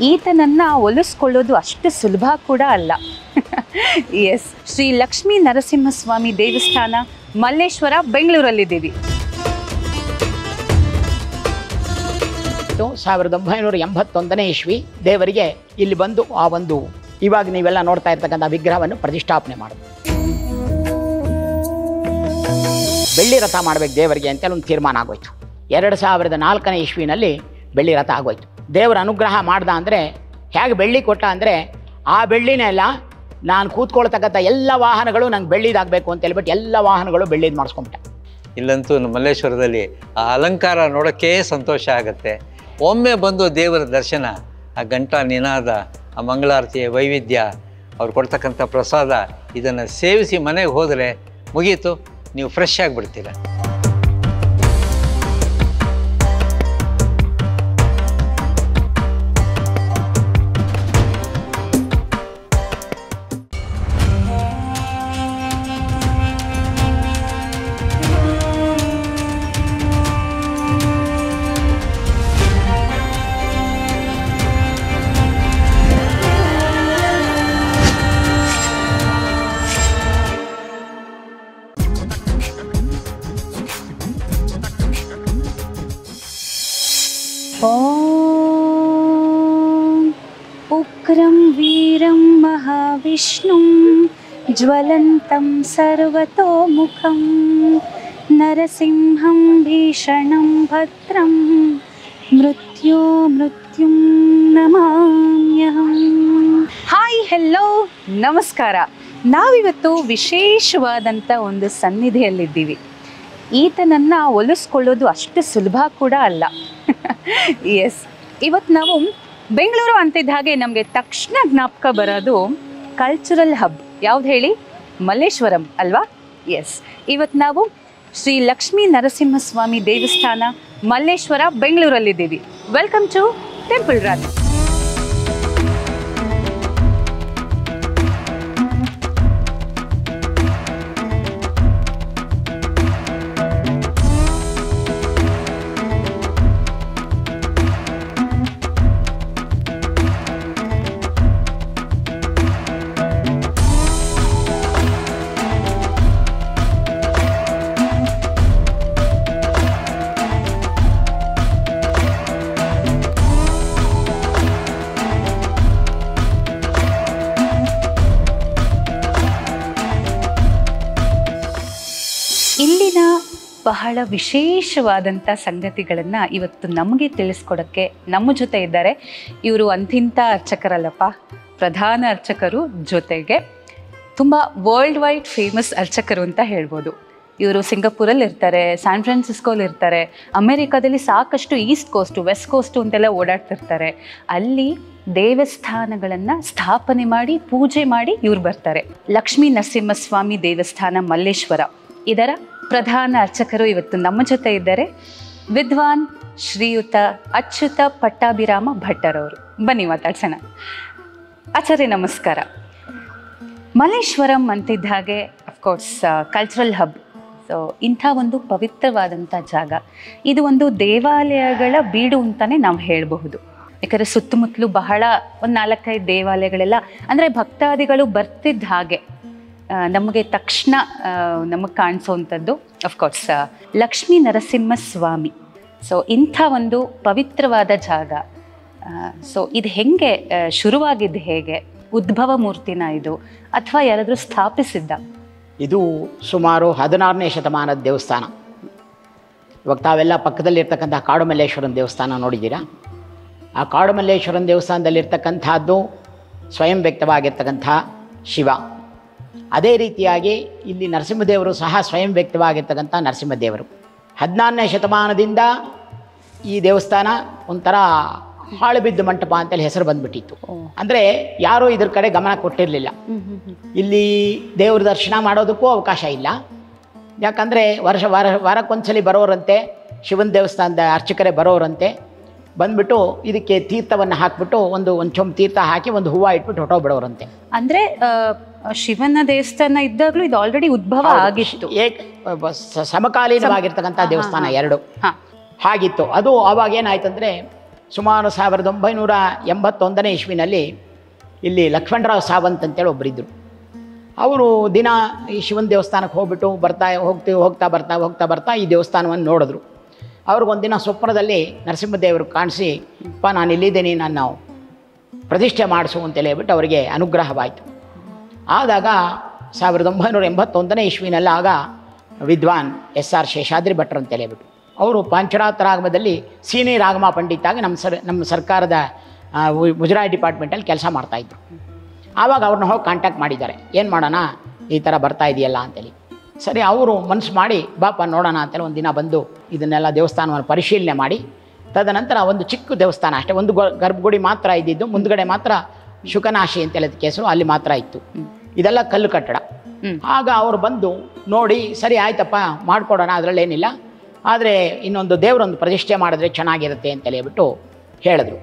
ಈತನನ್ನ ಒಲಿಸ್ಕೊಳ್ಳೋದು ಅಷ್ಟು ಸುಲಭ ಕೂಡ ಅಲ್ಲ. ಎಸ್ ಶ್ರೀ ಲಕ್ಷ್ಮೀ ನರಸಿಂಹಸ್ವಾಮಿ ದೇವಸ್ಥಾನ ಮಲ್ಲೇಶ್ವರ ಬೆಂಗಳೂರಲ್ಲಿದ್ದೀವಿ. ಸಾವಿರದ ಒಂಬೈನೂರ ಎಂಬತ್ತೊಂದನೇ ಇಸ್ವಿ ದೇವರಿಗೆ ಇಲ್ಲಿ ಬಂದು ಆ ಒಂದು ಇವಾಗ ನೀವೆಲ್ಲ ನೋಡ್ತಾ ಇರ್ತಕ್ಕಂಥ ವಿಗ್ರಹವನ್ನು ಪ್ರತಿಷ್ಠಾಪನೆ ಮಾಡೋದು. ಬೆಳ್ಳಿ ರಥ ಮಾಡಬೇಕು ದೇವರಿಗೆ ಅಂತೇಳಿ ಒಂದು ತೀರ್ಮಾನ ಆಗೋಯ್ತು. ಎರಡು ಸಾವಿರದ ನಾಲ್ಕನೇ ಇಸ್ವಿನಲ್ಲಿ ಬೆಳ್ಳಿ ರಥ ಆಗೋಯ್ತು. ದೇವರ ಅನುಗ್ರಹ ಮಾಡ್ದ ಅಂದರೆ, ಹೇಗೆ ಬೆಳ್ಳಿ ಕೊಟ್ಟ ಅಂದರೆ, ಆ ಬೆಳ್ಳಿನೆಲ್ಲ ನಾನು ಕೂತ್ಕೊಳ್ತಕ್ಕಂಥ ಎಲ್ಲ ವಾಹನಗಳು ನಂಗೆ ಬೆಳ್ಳಿದಾಗಬೇಕು ಅಂತ ಹೇಳ್ಬಿಟ್ಟು ಎಲ್ಲ ವಾಹನಗಳು ಬೆಳ್ಳಿದು ಮಾಡಿಸ್ಕೊಂಬಿಟ್ಟೆ. ಇಲ್ಲಂತೂ ಮಲ್ಲೇಶ್ವರದಲ್ಲಿ ಆ ಅಲಂಕಾರ ನೋಡೋಕ್ಕೇ ಸಂತೋಷ ಆಗುತ್ತೆ. ಒಮ್ಮೆ ಬಂದು ದೇವರ ದರ್ಶನ, ಆ ಗಂಟಾ ನಿನಾದ, ಆ ಮಂಗಳಾರತಿಯ ವೈವಿಧ್ಯ, ಅವ್ರು ಕೊಡ್ತಕ್ಕಂಥ ಪ್ರಸಾದ ಇದನ್ನು ಸೇವಿಸಿ ಮನೆಗೆ ಹೋದರೆ ಮುಗೀತು. ನೀವು ಫ್ರೆಶ್ ಆಗಿಬಿಡ್ತೀರ महाविष्णुं ज्वलन्तं सर्वतोमुखं नरसिंहं भीषणं भद्रं मृत्यो मृत्युं ನಮಾಮ್ಯಹಂ ಹಾಯ್ ಹೆಲೋ ನಮಸ್ಕಾರ ನಾವಿವತ್ತು ವಿಶೇಷವಾದಂಥ ಒಂದು ಸನ್ನಿಧಿಯಲ್ಲಿದ್ದೀವಿ ಈತನನ್ನು ಒಲಿಸ್ಕೊಳ್ಳೋದು ಅಷ್ಟು ಸುಲಭ ಕೂಡ ಅಲ್ಲ ಎಸ್ ಇವತ್ತು ನಾವು ಬೆಂಗಳೂರು ಅಂತಿದ್ದ ಹಾಗೆ ನಮಗೆ ತಕ್ಷಣ ಜ್ಞಾಪಕ ಬರೋದು ಕಲ್ಚರಲ್ ಹಬ್ ಯಾವ್ದು ಹೇಳಿ? ಮಲ್ಲೇಶ್ವರಂ, ಅಲ್ವಾ? ಎಸ್ ಇವತ್ತು ನಾವು ಶ್ರೀ ಲಕ್ಷ್ಮೀ ನರಸಿಂಹಸ್ವಾಮಿ ದೇವಸ್ಥಾನ ಮಲ್ಲೇಶ್ವರ ಬೆಂಗಳೂರಲ್ಲಿದ್ದೀವಿ. ವೆಲ್ಕಮ್ ಟು ಟೆಂಪಲ್ ರನ್ ಬಹಳ ವಿಶೇಷವಾದಂಥ ಸಂಗತಿಗಳನ್ನು ಇವತ್ತು ನಮಗೆ ತಿಳಿಸ್ಕೊಡೋಕ್ಕೆ ನಮ್ಮ ಜೊತೆ ಇದ್ದಾರೆ. ಇವರು ಅಂತಿಂಥ ಅರ್ಚಕರಲ್ಲಪ್ಪ. ಪ್ರಧಾನ ಅರ್ಚಕರು ಜೊತೆಗೆ ತುಂಬ ವರ್ಲ್ಡ್ ವೈಡ್ ಫೇಮಸ್ ಅರ್ಚಕರು ಅಂತ ಹೇಳ್ಬೋದು. ಇವರು ಸಿಂಗಪೂರಲ್ಲಿ ಇರ್ತಾರೆ ಸ್ಯಾನ್ ಫ್ರಾನ್ಸಿಸ್ಕೋಲಿ ಇರ್ತಾರೆ, ಅಮೆರಿಕಾದಲ್ಲಿ ಸಾಕಷ್ಟು ಈಸ್ಟ್ ಕೋಸ್ಟು ವೆಸ್ಟ್ ಕೋಸ್ಟು ಅಂತೆಲ್ಲ ಓಡಾಡ್ತಿರ್ತಾರೆ. ಅಲ್ಲಿ ದೇವಸ್ಥಾನಗಳನ್ನು ಸ್ಥಾಪನೆ ಮಾಡಿ, ಪೂಜೆ ಮಾಡಿ ಇವ್ರು ಬರ್ತಾರೆ. ಲಕ್ಷ್ಮೀ ನರಸಿಂಹಸ್ವಾಮಿ ದೇವಸ್ಥಾನ ಮಲ್ಲೇಶ್ವರ. ಇದರ ಪ್ರಧಾನ ಅರ್ಚಕರು ಇವತ್ತು ನಮ್ಮ ಜೊತೆ ಇದ್ದಾರೆ. ವಿದ್ವಾನ್ ಶ್ರೀಯುತ ಅಚ್ಯುತ ಪಟ್ಟಾಭಿರಾಮ ಭಟ್ಟರವರು. ಬನ್ನಿ ಮಾತಾಡ್ಸೋಣ. ಆಚಾರ್ಯ ನಮಸ್ಕಾರ. ಮಲ್ಲೇಶ್ವರಂ ಅಂತಿದ್ದ ಹಾಗೆ ಅಫ್ಕೋರ್ಸ್ ಕಲ್ಚರಲ್ ಹಬ್ ಸೊ ಇಂಥ ಒಂದು ಪವಿತ್ರವಾದಂಥ ಜಾಗ. ಇದು ಒಂದು ದೇವಾಲಯಗಳ ಬೀಡು ಅಂತಲೇ ನಾವು ಹೇಳಬಹುದು. ಯಾಕಂದರೆ ಸುತ್ತಮುತ್ತಲು ಬಹಳ ಒಂದು ನಾಲ್ಕೈದು ದೇವಾಲಯಗಳೆಲ್ಲ, ಅಂದರೆ ಭಕ್ತಾದಿಗಳು ಬರ್ತಿದ್ದ ಹಾಗೆ. ನಮಗೆ ತಕ್ಷಣ ನಮಗೆ ಕಾಣಿಸೋವಂಥದ್ದು of course Lakshmi Narasimha Swamy so ಇಂಥ ಒಂದು ಪವಿತ್ರವಾದ ಜಾಗ. ಸೊ ಇದು ಹೆಂಗೆ ಶುರುವಾಗಿದ್ದು ಹೇಗೆ? ಉದ್ಭವ ಮೂರ್ತಿನ ಇದು, ಅಥವಾ ಯಾರಾದರೂ ಸ್ಥಾಪಿಸಿದ್ದ? ಇದು ಸುಮಾರು ಹದಿನಾರನೇ ಶತಮಾನದ ದೇವಸ್ಥಾನ. ಇವಾಗ ತಾವೆಲ್ಲ ಪಕ್ಕದಲ್ಲಿರ್ತಕ್ಕಂಥ ಕಾಡುಮಲ್ಲೇಶ್ವರನ ದೇವಸ್ಥಾನ ನೋಡಿದ್ದೀರಾ? ಆ ಕಾಡುಮಲ್ಲೇಶ್ವರನ ದೇವಸ್ಥಾನದಲ್ಲಿರ್ತಕ್ಕಂಥದ್ದು ಸ್ವಯಂ ವ್ಯಕ್ತವಾಗಿರ್ತಕ್ಕಂಥ ಶಿವ. ಅದೇ ರೀತಿಯಾಗಿ ಇಲ್ಲಿ ನರಸಿಂಹದೇವರು ಸಹ ಸ್ವಯಂ ವ್ಯಕ್ತವಾಗಿರ್ತಕ್ಕಂಥ ನರಸಿಂಹದೇವರು. ಹದಿನಾರನೇ ಶತಮಾನದಿಂದ ಈ ದೇವಸ್ಥಾನ ಒಂಥರ ಹಾಳುಬಿದ್ದು ಮಂಟಪ ಅಂತೇಳಿ ಹೆಸರು ಬಂದ್ಬಿಟ್ಟಿತ್ತು. ಅಂದರೆ ಯಾರೂ ಇದ್ರ ಕಡೆ ಗಮನ ಕೊಟ್ಟಿರಲಿಲ್ಲ. ಇಲ್ಲಿ ದೇವ್ರ ದರ್ಶನ ಮಾಡೋದಕ್ಕೂ ಅವಕಾಶ ಇಲ್ಲ. ಯಾಕಂದರೆ ವರ್ಷ ವಾರ ವಾರಕ್ಕೊಂದ್ಸಲಿ ಬರೋರಂತೆ ಶಿವನ ದೇವಸ್ಥಾನದ ಅರ್ಚಕರೇ ಬರೋರಂತೆ. ಬಂದ್ಬಿಟ್ಟು ಇದಕ್ಕೆ ತೀರ್ಥವನ್ನು ಹಾಕ್ಬಿಟ್ಟು ಒಂದು ಒಂದು ಚೊಂಬು ತೀರ್ಥ ಹಾಕಿ ಒಂದು ಹೂವು ಇಟ್ಬಿಟ್ಟು ಹೊಟ್ಟೋಗ್ಬಿಡೋರಂತೆ ಅಂದ್ರೆ ಶಿವನ ದೇವಸ್ಥಾನ ಇದ್ದಾಗಲೂ ಇದು ಆಲ್ರೆಡಿ ಉದ್ಭವ ಆಗಿತ್ತು. ಏಕ್ ಸಮಕಾಲೀನವಾಗಿರ್ತಕ್ಕಂಥ ದೇವಸ್ಥಾನ ಎರಡು ಹಾಗಿತ್ತು. ಅದು ಆವಾಗ ಏನಾಯ್ತಂದರೆ ಸುಮಾರು ಸಾವಿರದ ಒಂಬೈನೂರ ಎಂಬತ್ತೊಂದನೇ ಇಸ್ವಿನಲ್ಲಿ ಇಲ್ಲಿ ಲಕ್ಷ್ಮಣರಾವ್ ಸಾವಂತ್ ಅಂತೇಳಿ ಒಬ್ಬರಿದ್ದರು ಅವರು ದಿನ ಈ ಶಿವನ ದೇವಸ್ಥಾನಕ್ಕೆ ಹೋಗ್ಬಿಟ್ಟು ಬರ್ತಾ ಹೋಗ್ತೀವಿ ಹೋಗ್ತಾ ಬರ್ತಾ ಹೋಗ್ತಾ ಬರ್ತಾ ಈ ದೇವಸ್ಥಾನವನ್ನು ನೋಡಿದ್ರು. ಅವ್ರಿಗೊಂದಿನ ಸ್ವಪ್ನದಲ್ಲಿ ನರಸಿಂಹದೇವರು ಕಾಣಿಸಿ ಅಪ್ಪ ನಾನು ಇಲ್ಲಿದ್ದೀನಿ ನಾನು ಪ್ರತಿಷ್ಠೆ ಮಾಡಿಸು ಅಂತೇಳಿ ಹೇಳ್ಬಿಟ್ಟು ಅವರಿಗೆ ಅನುಗ್ರಹವಾಯಿತು. ಆದಾಗ ಸಾವಿರದ ಒಂಬೈನೂರ ಎಂಬತ್ತೊಂದನೇ ಇಸ್ವಿನಲ್ಲಿ ಆಗ ವಿದ್ವಾನ್ ಎಸ್ ಆರ್ ಶೇಷಾದ್ರಿ ಭಟ್ರು ಅಂತ ಹೇಳಿಬಿಟ್ಟು. ಅವರು ಪಾಂಚರಾತ ರಾಗಮದಲ್ಲಿ ಸೀನಿಯರ್ ರಾಗಮ ಪಂಡಿತಾಗಿ ನಮ್ಮ ಸರ್, ನಮ್ಮ ಸರ್ಕಾರದ ಮುಜರಾಯಿ ಡಿಪಾರ್ಟ್ಮೆಂಟಲ್ಲಿ ಕೆಲಸ ಮಾಡ್ತಾಯಿದ್ರು ಆವಾಗ ಅವ್ರನ್ನ ಹೋಗಿ ಕಾಂಟ್ಯಾಕ್ಟ್ ಮಾಡಿದ್ದಾರೆ. ಏನು ಮಾಡೋಣ? ಈ ಥರ ಬರ್ತಾ ಇದೆಯಲ್ಲ ಅಂತೇಳಿ. ಸರಿ, ಅವರು ಮನಸ್ಸು ಮಾಡಿ, ಬಾಪ ನೋಡೋಣ ಅಂತೇಳಿ ಒಂದು ದಿನ ಬಂದು ಇದನ್ನೆಲ್ಲ ದೇವಸ್ಥಾನವನ್ನು ಪರಿಶೀಲನೆ ಮಾಡಿ, ತದನಂತರ ಒಂದು ಚಿಕ್ಕ ದೇವಸ್ಥಾನ ಅಷ್ಟೇ, ಒಂದು ಗರ್ಭಗುಡಿ ಮಾತ್ರ ಇದ್ದಿದ್ದು, ಮುಂದ್ಗಡೆ ಮಾತ್ರ ಶುಕನಾಶಿ ಅಂತ ಹೇಳಿದ ಹೆಸರು ಅಲ್ಲಿ ಮಾತ್ರ ಇತ್ತು. ಇದೆಲ್ಲ ಕಲ್ಲು ಕಟ್ಟಡ. ಆಗ ಅವರು ಬಂದು ನೋಡಿ ಸರಿ ಆಯ್ತಪ್ಪ ಮಾಡಿಕೊಡೋಣ ಅದರಲ್ಲೇನಿಲ್ಲ. ಆದರೆ ಇನ್ನೊಂದು ದೇವರೊಂದು ಪ್ರತಿಷ್ಠೆ ಮಾಡಿದ್ರೆ ಚೆನ್ನಾಗಿರುತ್ತೆ ಅಂತ ಹೇಳ್ಬಿಟ್ಟು ಹೇಳಿದ್ರು.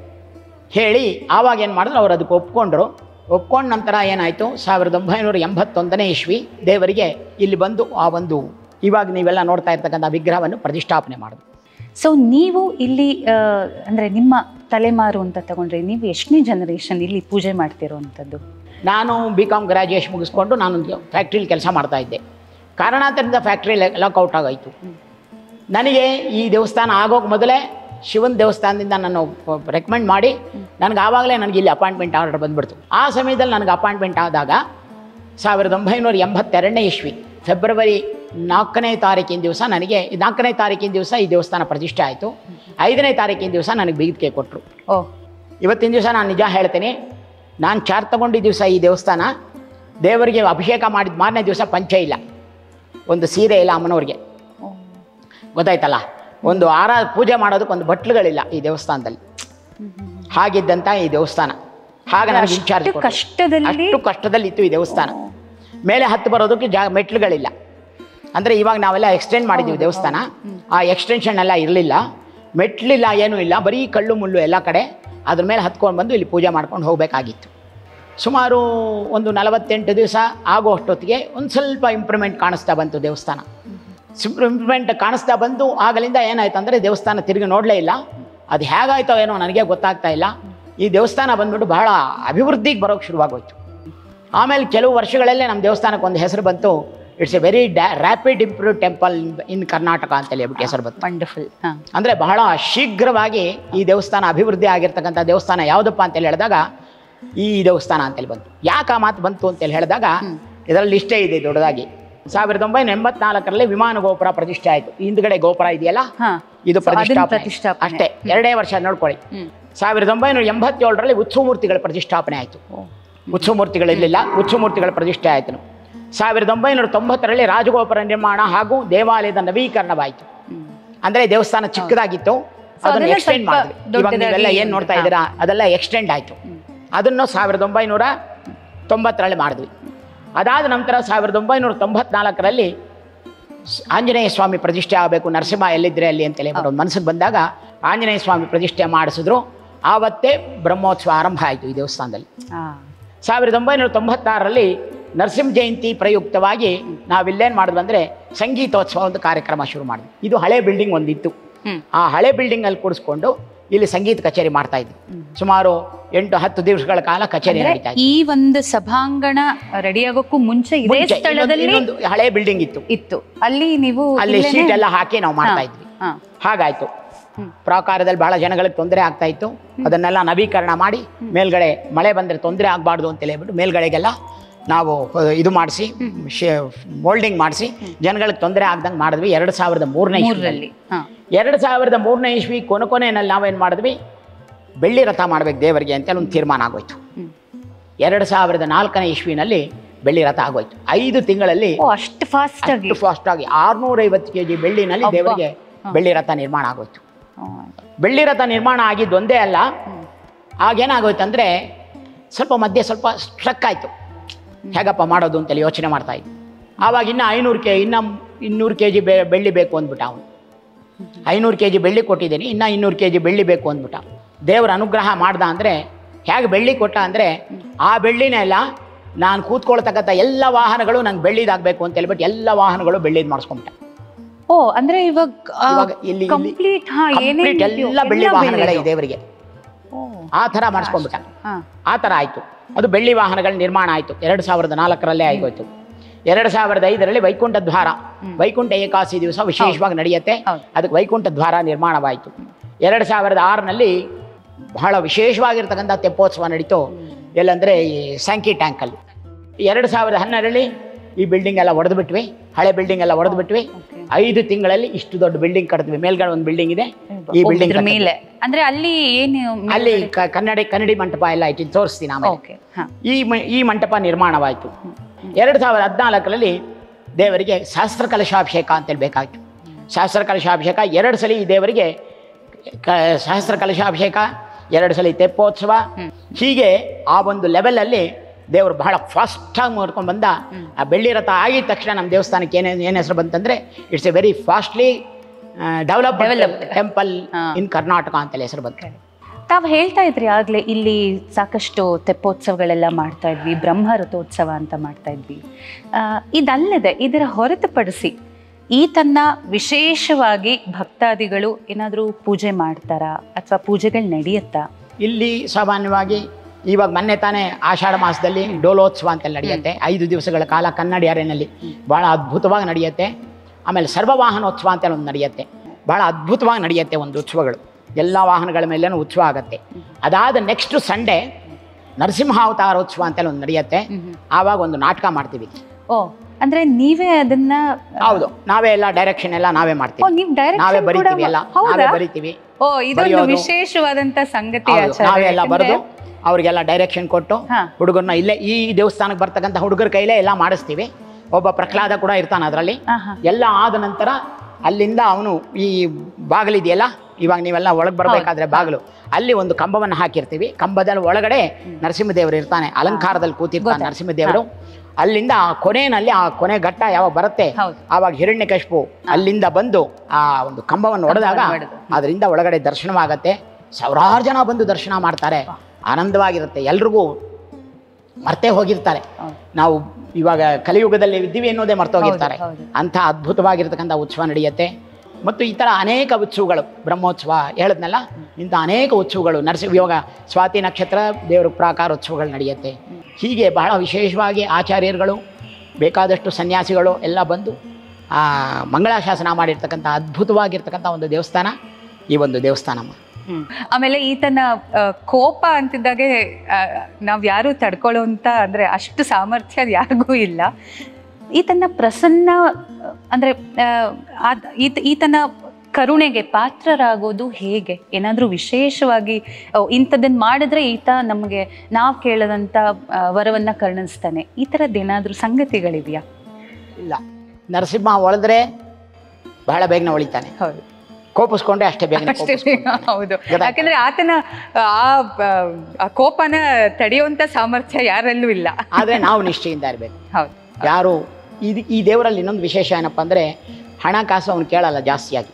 ಹೇಳಿ ಆವಾಗ ಏನು ಮಾಡಿದ್ರು ಅವರು ಅದಕ್ಕೆ ಒಪ್ಕೊಂಡ್ರು. ಒಪ್ಕೊಂಡ ನಂತರ ಏನಾಯಿತು ಸಾವಿರದ ಒಂಬೈನೂರ ಎಂಬತ್ತೊಂದನೇ ಇಸ್ವಿ ದೇವರಿಗೆ ಇಲ್ಲಿ ಬಂದು ಆ ಒಂದು ಇವಾಗ ನೀವೆಲ್ಲ ನೋಡ್ತಾ ಇರ್ತಕ್ಕಂಥ ವಿಗ್ರಹವನ್ನು ಪ್ರತಿಷ್ಠಾಪನೆ ಮಾಡಿದ್ರು. ಸೊ ನೀವು ಇಲ್ಲಿ ಅಂದರೆ ನಿಮ್ಮ ತಲೆಮಾರು ಅಂತ ತಗೊಂಡ್ರೆ ನೀವು ಎಷ್ಟನೇ ಜನರೇಷನ್ ಇಲ್ಲಿ ಪೂಜೆ ಮಾಡ್ತಿರೋವಂಥದ್ದು ನಾನು ಬಿ ಕಾಮ್ ಗ್ರ್ಯಾಜುಯೇಷನ್ ಮುಗಿಸ್ಕೊಂಡು ನಾನು ಫ್ಯಾಕ್ಟ್ರಿಲಿ ಕೆಲಸ ಮಾಡ್ತಾ ಇದ್ದೆ. ಕಾರಣಾಂತರದಿಂದ ಫ್ಯಾಕ್ಟ್ರಿ ಲಾಕೌಟ್ ಆಗೋಯ್ತು. ನನಗೆ ಈ ದೇವಸ್ಥಾನ ಆಗೋಕೆ ಮೊದಲೇ ಶಿವನ ದೇವಸ್ಥಾನದಿಂದ ನಾನು ರೆಕಮೆಂಡ್ ಮಾಡಿ, ನನಗೆ ಆವಾಗಲೇ ನನಗೆ ಇಲ್ಲಿ ಅಪಾಯಿಂಟ್ಮೆಂಟ್ ಆರ್ಡರ್ ಬಂದ್ಬಿಡ್ತು. ಆ ಸಮಯದಲ್ಲಿ ನನಗೆ ಅಪಾಯಿಂಟ್ಮೆಂಟ್ ಆದಾಗ ಸಾವಿರದ ಒಂಬೈನೂರ ಎಂಬತ್ತೆರಡನೇ ಇಸ್ವಿ. ಫೆಬ್ರವರಿ ನಾಲ್ಕನೇ ತಾರೀಕಿನ ದಿವಸ ನನಗೆ ನಾಲ್ಕನೇ ತಾರೀಕಿನ ದಿವಸ ಈ ದೇವಸ್ಥಾನ ಪ್ರತಿಷ್ಠೆ ಆಯಿತು. ಐದನೇ ತಾರೀಕಿನ ದಿವಸ ನನಗೆ ಬಿಗಿದ್ಕೆ ಕೊಟ್ಟರು ಓ. ಇವತ್ತಿನ ದಿವಸ ನಾನು ನಿಜ ಹೇಳ್ತೀನಿ ನಾನು ಚಾರ್ ತಗೊಂಡಿದ್ದ ದಿವಸ ಈ ದೇವಸ್ಥಾನ ದೇವರಿಗೆ ಅಭಿಷೇಕ ಮಾಡಿದ ಮಾರನೇ ದಿವಸ ಪಂಚ ಇಲ್ಲ. ಒಂದು ಸೀರೆ ಇಲ್ಲ ಅಮ್ಮನವ್ರಿಗೆ. ಗೊತ್ತಾಯ್ತಲ್ಲ? ಒಂದು ಆರ ಪೂಜೆ ಮಾಡೋದಕ್ಕೆ ಒಂದು ಬಟ್ಲುಗಳಿಲ್ಲ ಈ ದೇವಸ್ಥಾನದಲ್ಲಿ. ಹಾಗಿದ್ದಂಥ ಈ ದೇವಸ್ಥಾನ. ಹಾಗೆ ಇನ್ಚಾರ್ಜ್ ಅಷ್ಟು ಕಷ್ಟದಲ್ಲಿ ಅಷ್ಟು ಕಷ್ಟದಲ್ಲಿತ್ತು ಈ ದೇವಸ್ಥಾನ. ಮೇಲೆ ಹತ್ತು ಬರೋದಕ್ಕೆ ಜಾ ಮೆಟ್ಲುಗಳಿಲ್ಲ ಅಂದರೆ ಇವಾಗ ನಾವೆಲ್ಲ ಎಕ್ಸ್ಟೆಂಡ್ ಮಾಡಿದ್ದೀವಿ ದೇವಸ್ಥಾನ. ಆ ಎಕ್ಸ್ಟೆನ್ಷನ್ ಎಲ್ಲ ಇರಲಿಲ್ಲ. ಮೆಟ್ಲಿಲ್ಲ ಏನೂ ಇಲ್ಲ. ಬರೀ ಕಳ್ಳು ಮುಳ್ಳು ಎಲ್ಲ ಕಡೆ ಅದ್ರ ಮೇಲೆ ಹತ್ಕೊಂಡು ಬಂದು ಇಲ್ಲಿ ಪೂಜೆ ಮಾಡ್ಕೊಂಡು ಹೋಗಬೇಕಾಗಿತ್ತು. ಸುಮಾರು ಒಂದು ನಲವತ್ತೆಂಟು ದಿವಸ ಆಗೋ ಅಷ್ಟೊತ್ತಿಗೆ ಒಂದು ಸ್ವಲ್ಪ ಇಂಪ್ರೂವ್ಮೆಂಟ್ ಕಾಣಿಸ್ತಾ ಬಂತು ದೇವಸ್ಥಾನ. ಇಂಪ್ರೂವ್ಮೆಂಟ್ ಕಾಣಿಸ್ತಾ ಬಂದು ಆಗಲಿಂದ ಏನಾಯ್ತು ಅಂದರೆ ದೇವಸ್ಥಾನ ತಿರುಗಿ ನೋಡಲೇ ಇಲ್ಲ. ಅದು ಹೇಗಾಯ್ತೋ ಏನೋ ನನಗೆ ಗೊತ್ತಾಗ್ತಾ ಇಲ್ಲ. ಈ ದೇವಸ್ಥಾನ ಬಂದ್ಬಿಟ್ಟು ಬಹಳ ಅಭಿವೃದ್ಧಿಗೆ ಬರೋಕ್ಕೆ ಶುರುವಾಗೋಯ್ತು. ಆಮೇಲೆ ಕೆಲವು ವರ್ಷಗಳಲ್ಲೇ ನಮ್ಮ ದೇವಸ್ಥಾನಕ್ಕೆ ಒಂದು ಹೆಸರು ಬಂತು. It's a very ಡ್ಯಾ rapid improve temple in Karnataka ಅಂತೇಳಿ ಹೇಳ್ಬಿಟ್ಟು ಹೆಸರು ಬಂತು. ವಂಡರ್ಫುಲ್ ಅಂದರೆ ಬಹಳ ಶೀಘ್ರವಾಗಿ ಈ ದೇವಸ್ಥಾನ ಅಭಿವೃದ್ಧಿ ಆಗಿರ್ತಕ್ಕಂಥ ದೇವಸ್ಥಾನ ಯಾವುದಪ್ಪ ಅಂತೇಳಿ ಹೇಳಿದಾಗ ಈ ದೇವಸ್ಥಾನ ಅಂತೇಳಿ ಬಂತು. ಯಾಕೆ ಆ ಮಾತು ಬಂತು ಅಂತೇಳಿ ಹೇಳಿದಾಗ ಇದರಲ್ಲಿ ಇಷ್ಟೇ ಇದೆ ದೊಡ್ಡದಾಗಿ. ಸಾವಿರದ ಒಂಬೈನೂರ ಎಂಬತ್ನಾಲ್ಕರಲ್ಲಿ ವಿಮಾನ ಗೋಪುರ ಪ್ರತಿಷ್ಠೆ ಆಯಿತು. ಹಿಂದ್ಗಡೆ ಗೋಪುರ ಇದೆಯಲ್ಲ? ಇದು ಪ್ರತಿಷ್ಠಾಪನೆ. ಅಷ್ಟೇ. ಎರಡೇ ವರ್ಷ ನೋಡ್ಕೊಳ್ಳಿ. ಸಾವಿರದ ಒಂಬೈನೂರ ಎಂಬತ್ತೇಳರಲ್ಲಿ ಉತ್ಸವಮೂರ್ತಿಗಳ ಪ್ರತಿಷ್ಠಾಪನೆ ಆಯಿತು. ಉತ್ಸವಮೂರ್ತಿಗಳಿರಲಿಲ್ಲ ಉತ್ಸವಮೂರ್ತಿಗಳ ಪ್ರತಿಷ್ಠೆ ಆಯಿತು ಸಾವಿರದ ಒಂಬೈನೂರ ತೊಂಬತ್ತರಲ್ಲಿ ರಾಜಗೋಪುರ ನಿರ್ಮಾಣ ಹಾಗೂ ದೇವಾಲಯದ ನವೀಕರಣವಾಯಿತು. ಅಂದರೆ ದೇವಸ್ಥಾನ ಚಿಕ್ಕದಾಗಿತ್ತು. ಅದನ್ನು ಎಕ್ಸ್ಟೆಂಡ್ ಇವಾಗ ಏನು ನೋಡ್ತಾ. ಇದ್ದೀರಾ? ಅದೆಲ್ಲ ಎಕ್ಸ್ಟೆಂಡ್ ಆಯಿತು. ಅದನ್ನು ಸಾವಿರದ ಒಂಬೈನೂರ ತೊಂಬತ್ತರಲ್ಲಿ ಮಾಡಿದ್ವಿ. ಅದಾದ ನಂತರ ಸಾವಿರದ ಒಂಬೈನೂರ ತೊಂಬತ್ನಾಲ್ಕರಲ್ಲಿ ಆಂಜನೇಯ ಸ್ವಾಮಿ ಪ್ರತಿಷ್ಠೆ ಆಗಬೇಕು. ನರಸಿಂಹ ಎಲ್ಲಿದ್ರೆ ಅಲ್ಲಿ ಅಂತೇಳಿ ಒಂದು ಮನಸ್ಸಿಗೆ ಬಂದಾಗ ಆಂಜನೇಯ ಸ್ವಾಮಿ ಪ್ರತಿಷ್ಠೆ ಮಾಡಿಸಿದ್ರು. ಆವತ್ತೇ ಬ್ರಹ್ಮೋತ್ಸವ ಆರಂಭ ಆಯಿತು ಈ ದೇವಸ್ಥಾನದಲ್ಲಿ. ಸಾವಿರದ ಒಂಬೈನೂರ ತೊಂಬತ್ತಾರರಲ್ಲಿ ನರಸಿಂಹ ಜಯಂತಿ ಪ್ರಯುಕ್ತವಾಗಿ ನಾವಿಲ್ಲೇನು ಮಾಡಿದ್ವಿ ಅಂದರೆ ಸಂಗೀತೋತ್ಸವ ಒಂದು ಕಾರ್ಯಕ್ರಮ ಶುರು ಮಾಡಿದ್ವಿ. ಇದು ಹಳೆ ಬಿಲ್ಡಿಂಗ್ ಒಂದಿತ್ತು. ಆ ಹಳೆ ಬಿಲ್ಡಿಂಗಲ್ಲಿ ಕೂಡಿಸ್ಕೊಂಡು ಇಲ್ಲಿ ಸಂಗೀತ ಕಚೇರಿ ಮಾಡ್ತಾ ಇದ್ವಿ. ಸುಮಾರು ಎಂಟು ಹತ್ತು ದಿವಸಗಳ ಕಾಲ ಕಚೇರಿ ನಡೀತಾ ಇತ್ತು. ಈ ಒಂದು ಸಭಾಂಗಣ ರೆಡಿ ಆಗೋಕ್ಕೂ ಮುಂಚೆ ಹಳೆ ಬಿಲ್ಡಿಂಗ್ ಇತ್ತು. ಇತ್ತು. ಅಲ್ಲಿ ನೀವು ಅಲ್ಲಿ ಶೀಟ್ ಸೀಟ್ ಎಲ್ಲ ಹಾಕಿ ನಾವು ಮಾಡ್ತಾ ಇದ್ವಿ. ಹಾಗಾಯ್ತು. ಪ್ರಾಕಾರದಲ್ಲಿ ಬಹಳ ಜನಗಳಿಗೆ ತೊಂದರೆ ಆಗ್ತಾ ಇತ್ತು. ಅದನ್ನೆಲ್ಲ ನವೀಕರಣ ಮಾಡಿ ಮೇಲ್ಗಡೆ ಮಳೆ ಬಂದರೆ ತೊಂದರೆ ಆಗಬಾರ್ದು ಅಂತ ಹೇಳ್ಬಿಟ್ಟು ಮೇಲ್ಗಡೆಗೆಲ್ಲ ನಾವು ಇದು ಮಾಡಿಸಿ ಮೋಲ್ಡಿಂಗ್ ಮಾಡಿಸಿ ಜನಗಳಿಗೆ ತೊಂದರೆ ಆಗ್ದಂಗೆ ಮಾಡಿದ್ವಿ ಎರಡು ಸಾವಿರದ ಮೂರನೇ ಇಸ್ವಿಯಲ್ಲಿ. ಎರಡು ಸಾವಿರದ ಮೂರನೇ ಇಸ್ವಿ ಕೊನೆ ಕೊನೆಯಲ್ಲಿ ನಾವೇನು ಮಾಡಿದ್ವಿ? ಬೆಳ್ಳಿ ರಥ ಮಾಡ್ಬೇಕು ದೇವರಿಗೆ ಅಂತ ಒಂದು ತೀರ್ಮಾನ ಆಗೋಯ್ತು. ಎರಡು ಸಾವಿರದ ನಾಲ್ಕನೇ ಇಸ್ವಿನಲ್ಲಿ ಬೆಳ್ಳಿ ರಥ ಆಗೋಯ್ತು. ಐದು ತಿಂಗಳಲ್ಲಿ ಅಷ್ಟು ಫಾಸ್ಟ್ ಫಾಸ್ಟ್ ಆಗಿ ಆರ್ನೂರೈವತ್ತು ಕೆ ಜಿ ಬೆಳ್ಳಿನಲ್ಲಿ ದೇವರಿಗೆ ಬೆಳ್ಳಿ ರಥ ನಿರ್ಮಾಣ ಆಗೋಯ್ತು. ಬೆಳ್ಳಿ ರಥ ನಿರ್ಮಾಣ ಆಗಿದ್ದು ಒಂದೇ ಅಲ್ಲ. ಆಗೇನಾಗೋಯ್ತು ಅಂದರೆ ಸ್ವಲ್ಪ ಮಧ್ಯೆ ಸ್ವಲ್ಪ ಸ್ಟ್ರಕ್ ಆಯಿತು. ಹೇಗಪ್ಪ ಮಾಡೋದು ಅಂತೇಳಿ ಯೋಚನೆ ಮಾಡ್ತಾ ಇದ್ವಿ ಆವಾಗ ಇನ್ನೂ ಐನೂರು ಕೆ, ಇನ್ನೂ ಇನ್ನೂರು ಕೆ ಜಿ ಬೆಳ್ಳಿ ಬೇಕು ಅಂದ್ಬಿಟ್ಟ ಅವನು. ಐನೂರು ಕೆ ಜಿ ಬೆಳ್ಳಿ ಕೊಟ್ಟಿದ್ದೀನಿ, ಇನ್ನೂ ಇನ್ನೂರು ಕೆ ಜಿ ಬೆಳ್ಳಿ ಬೇಕು ಅಂದ್ಬಿಟ್ಟ ದೇವರ ಅನುಗ್ರಹ ಮಾಡ್ದ ಅಂದರೆ ಹೇಗೆ ಬೆಳ್ಳಿ ಕೊಟ್ಟ ಅಂದರೆ ಆ ಬೆಳ್ಳಿನೆಲ್ಲ ನಾನು ಕೂತ್ಕೊಳ್ತಕ್ಕಂಥ ಎಲ್ಲ ವಾಹನಗಳು ನಂಗೆ ಬೆಳ್ಳಿದಾಗಬೇಕು ಅಂತ ಹೇಳ್ಬಿಟ್ಟು ಎಲ್ಲ ವಾಹನಗಳು ಬೆಳ್ಳಿದ್ ಮಾಡಿಸ್ಕೊಂಬಿಟ್ಟೆ. ಓ ಅಂದ್ರೆ ಇವಾಗ ಇಲ್ಲಿ ಕಂಪ್ಲೀಟ್ ಎಲ್ಲ ಬೆಳ್ಳಿ ವಾಹನಗಳೇ ಇದೆ ದೇವರಿಗೆ ಆ ತರ ಮಾಡಿಸ್ಕೊಂಡ್ಬಿಟ್ಟ ಆ ತರ ಆಯ್ತು. ಅದು ಬೆಳ್ಳಿ ವಾಹನಗಳ ನಿರ್ಮಾಣ ಆಯಿತು. ಎರಡ್ ಸಾವಿರದ ನಾಲ್ಕರಲ್ಲೇ ಆಗೋಯ್ತು. ಎರಡ್ ಸಾವಿರದ ಐದರಲ್ಲಿ ವೈಕುಂಠ ದ್ವಾರ ವೈಕುಂಠ ಏಕಾಸಿ ದಿವಸ ವಿಶೇಷವಾಗಿ ನಡೆಯುತ್ತೆ. ಅದಕ್ಕೆ ವೈಕುಂಠ ದ್ವಾರ ನಿರ್ಮಾಣವಾಯಿತು. ಎರಡ್ ಸಾವಿರದ ಆರರಲ್ಲಿ ಬಹಳ ವಿಶೇಷವಾಗಿರ್ತಕ್ಕಂಥ ತೆಪ್ಪೋತ್ಸವ ನಡೀತು. ಎಲ್ಲಂದ್ರೆ ಈ ಸ್ಯಾಂಕಿ ಟ್ಯಾಂಕಲ್ಲಿ. ಎರಡ್ ಸಾವಿರದ ಹನ್ನೆರಡರಲ್ಲಿ ಈ ಬಿಲ್ಡಿಂಗ್ ಎಲ್ಲ ಒಡೆದು ಬಿಟ್ವಿ. ಹಳೆ ಬಿಲ್ಡಿಂಗ್ ಎಲ್ಲ ಒಡೆದು ಬಿಟ್ವಿ. ಐದು ತಿಂಗಳಲ್ಲಿ ಇಷ್ಟು ದೊಡ್ಡ ಬಿಲ್ಡಿಂಗ್ ಕಟ್ತೀವಿ ಮೇಲ್ಗಡೆ ಒಂದು ಬಿಲ್ಡಿಂಗ್ ಇದೆ. ಈ ಬಿಲ್ಡಿಂಗ್ ಮೇಲೆ. ಅಂದ್ರೆ ಅಲ್ಲಿ ಏನು ಅಲ್ಲಿ ಕನ್ನಡ ಕನ್ನಡಿ ಮಂಟಪ ಎಲ್ಲ ಆಯ್ತು ತೋರಿಸ್ತೀನಿ ನಾವು ಈ ಈ ಮಂಟಪ ನಿರ್ಮಾಣವಾಯಿತು. ಎರಡು ಸಾವಿರದ ಹದಿನಾಲ್ಕರಲ್ಲಿ ದೇವರಿಗೆ ಶಾಸ್ತ್ರ ಕಲಶಾಭಿಷೇಕ ಅಂತೇಳಿ ಬೇಕಾಯಿತು ಶಾಸ್ತ್ರ ಕಲಶಾಭಿಷೇಕ ಎರಡು ಸಲ ಈ ದೇವರಿಗೆ ಕ ಶಾಸ್ತ್ರ ಕಲಶಾಭಿಷೇಕ ಎರಡು ಸಲ ತೆಪ್ಪೋತ್ಸವ. ಹೀಗೆ ಆ ಒಂದು ಲೆವೆಲಲ್ಲಿ ದೇವರು ಬಹಳ ಫಾಸ್ಟಾಗಿ ಮಾಡ್ಕೊಂಡು ಬಂದ ಆ ಬೆಳ್ಳಿ ರಥ ಆಗಿದ ತಕ್ಷಣ ನಮ್ಮ ದೇವಸ್ಥಾನಕ್ಕೆ ಏನೇನು ಏನು ಹೆಸರು ಬಂತಂದರೆ it's a very fastly develop develop temple in Karnataka ಅಂತೇಳಿ ಹೆಸರು ಬಂತು. ತಾವು ಹೇಳ್ತಾ ಇದ್ರಿ ಆಗಲೇ ಇಲ್ಲಿ ಸಾಕಷ್ಟು ತೆಪ್ಪೋತ್ಸವಗಳೆಲ್ಲ ಮಾಡ್ತಾ ಇದ್ವಿ ಬ್ರಹ್ಮ ರಥೋತ್ಸವ ಅಂತ ಮಾಡ್ತಾ ಇದ್ವಿ. ಇದಲ್ಲದೆ ಇದರ ಹೊರತುಪಡಿಸಿ ಈತನ್ನ ವಿಶೇಷವಾಗಿ ಭಕ್ತಾದಿಗಳು ಏನಾದರೂ ಪೂಜೆ ಮಾಡ್ತಾರಾ ಅಥವಾ ಪೂಜೆಗಳು ನಡೆಯುತ್ತಾ? ಇಲ್ಲಿ ಸಾಮಾನ್ಯವಾಗಿ ಇವಾಗ ಮೊನ್ನೆ ತಾನೇ ಆಷಾಢ ಮಾಸದಲ್ಲಿ ಡೋಲೋತ್ಸವ ಅಂತೆಲ್ಲ ನಡೆಯುತ್ತೆ. ಐದು ದಿವಸಗಳ ಕಾಲ ಕನ್ನಡ ಅರೆನಲ್ಲಿ ಭಾಳ ಅದ್ಭುತವಾಗಿ ನಡೆಯುತ್ತೆ. ಆಮೇಲೆ ಸರ್ವವಾಹನೋತ್ಸವ ಅಂತ ಒಂದು ನಡೆಯುತ್ತೆ. ಭಾಳ ಅದ್ಭುತವಾಗಿ ನಡೆಯುತ್ತೆ ಒಂದು ಉತ್ಸವಗಳು. ಎಲ್ಲ ವಾಹನಗಳ ಮೇಲೇನೂ ಉತ್ಸವ ಆಗುತ್ತೆ. ಅದಾದ ನೆಕ್ಸ್ಟ್ ಸಂಡೇ ನರಸಿಂಹಾವತಾರೋತ್ಸವ ಅಂತ ಒಂದು ನಡೆಯುತ್ತೆ. ಆವಾಗ ಒಂದು ನಾಟಕ ಮಾಡ್ತೀವಿ. ಓ ಅಂದ್ರೆ ನೀವೇ ಅದನ್ನ ಹೌದು ನಾವೇ ಎಲ್ಲ ಡೈರೆಕ್ಷನ್ ಎಲ್ಲ ನಾವೇ ಮಾಡ್ತೀವಿ. ನೀವು ಬರಿತೀವಿ ಎಲ್ಲ ನಾವೇ ಬರಿತೀವಿ. ಓ ಇದೊಂದು. ವಿಶೇಷವಾದಂತ ಸಂಗತಿ ನಾವೇ. ನಾವೆಲ್ಲ ಬರೆದು ಅವ್ರಿಗೆಲ್ಲ ಡೈರೆಕ್ಷನ್ ಕೊಟ್ಟು. ಹುಡುಗರನ್ನ ಇಲ್ಲೇ ಈ ದೇವಸ್ಥಾನಕ್ಕೆ ಬರ್ತಕ್ಕಂಥ ಹುಡುಗರ ಕೈಲೇ ಎಲ್ಲ ಮಾಡಿಸ್ತೀವಿ. ಒಬ್ಬ ಪ್ರಹ್ಲಾದ ಕೂಡ ಇರ್ತಾನೆ ಅದರಲ್ಲಿ. ಎಲ್ಲ ಆದ ನಂತರ ಅಲ್ಲಿಂದ ಅವನು ಈ ಬಾಗಿಲಿದೆಯಲ್ಲ ಇವಾಗ ನೀವೆಲ್ಲ ಒಳಗೆ ಬರಬೇಕಾದ್ರೆ ಬಾಗಿಲು. ಅಲ್ಲಿ ಒಂದು ಕಂಬವನ್ನು ಹಾಕಿರ್ತೀವಿ. ಕಂಬದಲ್ಲಿ ಒಳಗಡೆ ನರಸಿಂಹದೇವರು ಇರ್ತಾನೆ. ಅಲಂಕಾರದಲ್ಲಿ ಕೂತಿರ್ತಾನೆ ನರಸಿಂಹದೇವರು. ಅಲ್ಲಿಂದ ಆ ಕೊನೆಯಲ್ಲಿ ಆ ಕೊನೆ ಘಟ್ಟ ಯಾವಾಗ ಬರುತ್ತೆ. ಆವಾಗ ಹಿರಣ್ಯಕಶಿಪು ಅಲ್ಲಿಂದ ಬಂದು ಆ ಒಂದು ಕಂಬವನ್ನು ಒಡೆದಾಗ ಅದರಿಂದ ಒಳಗಡೆ ದರ್ಶನವಾಗತ್ತೆ. ಸಾವಿರಾರು ಜನ ಬಂದು ದರ್ಶನ ಮಾಡ್ತಾರೆ. ಆನಂದವಾಗಿರುತ್ತೆ. ಎಲ್ರಿಗೂ ಮರ್ತೇ ಹೋಗಿರ್ತಾರೆ. ನಾವು ಇವಾಗ ಕಲಿಯುಗದಲ್ಲಿ ಇದ್ದೀವಿ ಅನ್ನೋದೇ ಮರ್ತೋಗಿರ್ತಾರೆ. ಅಂಥ ಅದ್ಭುತವಾಗಿರ್ತಕ್ಕಂಥ ಉತ್ಸವ ನಡೆಯುತ್ತೆ. ಮತ್ತು ಈ ಥರ ಅನೇಕ ಉತ್ಸವಗಳು ಬ್ರಹ್ಮೋತ್ಸವ ಹೇಳಿದ್ನಲ್ಲ? ಇಂಥ ಅನೇಕ ಉತ್ಸವಗಳು ನರಸಿಂಹ ಯೋಗ ಸ್ವಾತಿ ನಕ್ಷತ್ರ ದೇವರ ಪ್ರಾಕಾರ ಉತ್ಸವಗಳು ನಡೆಯುತ್ತೆ. ಹೀಗೆ ಬಹಳ ವಿಶೇಷವಾಗಿ ಆಚಾರ್ಯರುಗಳು ಬೇಕಾದಷ್ಟು ಸನ್ಯಾಸಿಗಳು ಎಲ್ಲ ಬಂದು ಆ ಮಂಗಳಾಶಾಸನ ಮಾಡಿರ್ತಕ್ಕಂಥ ಅದ್ಭುತವಾಗಿರ್ತಕ್ಕಂಥ ಒಂದು ದೇವಸ್ಥಾನ ಈ ಒಂದು ದೇವಸ್ಥಾನಮ್ಮ. ಆಮೇಲೆ ಈತನ ಕೋಪ ಅಂತಿದ್ದಾಗೆ ನಾವು ಯಾರು ತಡ್ಕೊಳ್ಳೋಂತ ಅಂದ್ರೆ ಅಷ್ಟು ಸಾಮರ್ಥ್ಯ ಯಾರಿಗೂ ಇಲ್ಲ. ಈತನ ಪ್ರಸನ್ನ ಅಂದರೆ ಈತ ಈತನ ಕರುಣೆಗೆ ಪಾತ್ರರಾಗೋದು ಹೇಗೆ? ಏನಾದರೂ ವಿಶೇಷವಾಗಿ ಇಂಥದ್ದನ್ನು ಮಾಡಿದ್ರೆ ಈತ ನಮಗೆ ನಾವು ಕೇಳದಂಥ ವರವನ್ನು ಕರ್ಣಿಸ್ತಾನೆ. ಕರುಣಿಸ್ತಾನೆ ಈ ಥರದ್ದೇನಾದರೂ ಸಂಗತಿಗಳಿದೆಯಾ ಇಲ್ಲ. ನರಸಿಂಹ ಒಳೆದ್ರೆ ಬಹಳ ಬೇಗನೆ ಒಳಿತಾನೆ. ಹೌದು. ಕೋಪಿಸ್ಕೊಂಡ್ರೆ ಅಷ್ಟೇ ಬೇಗ ಹೌದು? ಯಾಕಂದ್ರೆ ಆತನ ಆ ಕೋಪನ ತಡೆಯುವಂತ ಸಾಮರ್ಥ್ಯ ಯಾರಲ್ಲೂ ಇಲ್ಲ. ಆದ್ರೆ ನಾವು ನಿಶ್ಚಯಿಂದ ಇರಬೇಕು. ಹೌದು. ಯಾರು ಇದು ಈ ದೇವರಲ್ಲಿ ಇನ್ನೊಂದು ವಿಶೇಷ ಏನಪ್ಪ ಅಂದರೆ ಹಣಕಾಸು ಅವನು ಕೇಳಲ್ಲ ಜಾಸ್ತಿಯಾಗಿ.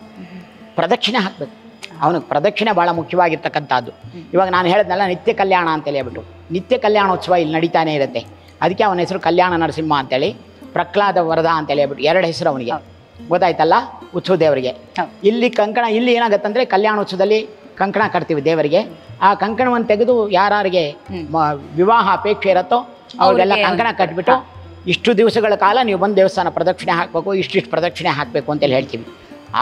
ಪ್ರದಕ್ಷಿಣೆ ಹಾಕ್ಬೇಕು. ಅವನಿಗೆ ಪ್ರದಕ್ಷಿಣೆ ಭಾಳ ಮುಖ್ಯವಾಗಿರ್ತಕ್ಕಂಥದ್ದು. ಇವಾಗ ನಾನು ಹೇಳಿದ್ನಲ್ಲ ನಿತ್ಯ ಕಲ್ಯಾಣ ಅಂತೇಳಿ ಹೇಳ್ಬಿಟ್ಟು. ನಿತ್ಯ ಕಲ್ಯಾಣೋತ್ಸವ ಇಲ್ಲಿ ನಡೀತಾನೆ ಇರುತ್ತೆ. ಅದಕ್ಕೆ ಅವನ ಹೆಸರು ಕಲ್ಯಾಣ ನರಸಿಂಹ ಅಂತೇಳಿ ಪ್ರಹ್ಲಾದ ವರದ ಅಂತೇಳಿ ಹೇಳ್ಬಿಟ್ಟು ಎರಡು ಹೆಸರು ಅವನಿಗೆ. ಗೊತ್ತಾಯ್ತಲ್ಲ? ಉತ್ಸವ ದೇವರಿಗೆ. ಇಲ್ಲಿ ಕಂಕಣ ಇಲ್ಲಿ ಏನಾಗತ್ತಂದ್ರೆ ಕಲ್ಯಾಣೋತ್ಸವದಲ್ಲಿ ಕಂಕಣ ಕಟ್ತೀವಿ ದೇವರಿಗೆ. ಆ ಕಂಕಣವನ್ನು ತೆಗೆದು ಯಾರಿಗೆ ವಿವಾಹ ಅಪೇಕ್ಷೆ ಇರತ್ತೋ ಅವ್ರಿಗೆಲ್ಲ ಕಂಕಣ ಕಟ್ಬಿಟ್ಟು ಇಷ್ಟು ದಿವಸಗಳ ಕಾಲ ನೀವು ಬಂದು ದೇವಸ್ಥಾನ ಪ್ರದಕ್ಷಿಣೆ ಹಾಕಬೇಕು ಇಷ್ಟಿಷ್ಟು ಪ್ರದಕ್ಷಿಣೆ ಹಾಕಬೇಕು ಅಂತೇಳಿ ಹೇಳ್ತೀವಿ.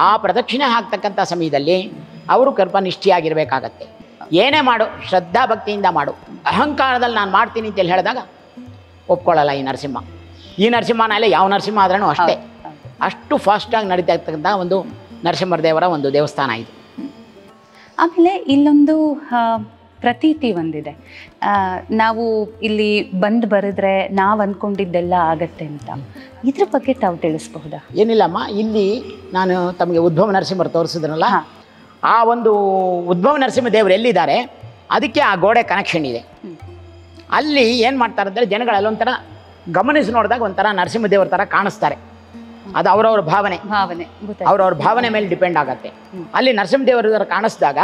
ಆ ಪ್ರದಕ್ಷಿಣೆ ಹಾಕ್ತಕ್ಕಂಥ ಸಮಯದಲ್ಲಿ ಅವರು ಕರ್ಪನಿಷ್ಠಿಯಾಗಿರಬೇಕಾಗತ್ತೆ ಏನೇ ಮಾಡು ಶ್ರದ್ಧಾ ಭಕ್ತಿಯಿಂದ ಮಾಡು. ಅಹಂಕಾರದಲ್ಲಿ ನಾನು ಮಾಡ್ತೀನಿ ಅಂತೇಳಿ ಹೇಳಿದಾಗ ಒಪ್ಕೊಳ್ಳಲ್ಲ ಈ ನರಸಿಂಹ. ಈ ನರಸಿಂಹನಲ್ಲೇ ಯಾವ ನರಸಿಂಹ ಆದ್ರೂ ಅಷ್ಟೇ. ಅಷ್ಟು ಫಾಸ್ಟಾಗಿ ನಡೀತಾ ಇರ್ತಕ್ಕಂಥ ಒಂದು ನರಸಿಂಹರದೇವರ ಒಂದು ದೇವಸ್ಥಾನ ಇದು. ಆಮೇಲೆ ಇಲ್ಲೊಂದು ಪ್ರತೀತಿ ಒಂದಿದೆ. ನಾವು ಇಲ್ಲಿ ಬಂದು ಬರೆದ್ರೆ ನಾವು ಅಂದ್ಕೊಂಡಿದ್ದೆಲ್ಲ ಆಗತ್ತೆ ಅಂತ. ಇದ್ರ ಬಗ್ಗೆ ತಾವು ತಿಳಿಸ್ಬಹುದಾ? ಏನಿಲ್ಲಮ್ಮ ಇಲ್ಲಿ ನಾನು ತಮಗೆ ಉದ್ಭವ ನರಸಿಂಹರು ತೋರಿಸಿದ್ರಲ್ಲ ಆ ಒಂದು ಉದ್ಭವ ನರಸಿಂಹ ದೇವರು ಎಲ್ಲಿದ್ದಾರೆ ಅದಕ್ಕೆ ಆ ಗೋಡೆ ಕನೆಕ್ಷನ್ ಇದೆ. ಅಲ್ಲಿ ಏನು ಮಾಡ್ತಾರೆ ಅಂದರೆ ಜನಗಳು ಅಲ್ಲೊಂಥರ ಗಮನಿಸಿ ನೋಡಿದಾಗ ಒಂಥರ ನರಸಿಂಹ ದೇವರ ಥರ ಕಾಣಿಸ್ತಾರೆ. ಅದು ಅವರವ್ರ ಭಾವನೆ. ಭಾವನೆ ಅವ್ರವ್ರ ಭಾವನೆ ಮೇಲೆ ಡಿಪೆಂಡ್ ಆಗುತ್ತೆ. ಅಲ್ಲಿ ನರಸಿಂಹದೇವರ ಕಾಣಿಸಿದಾಗ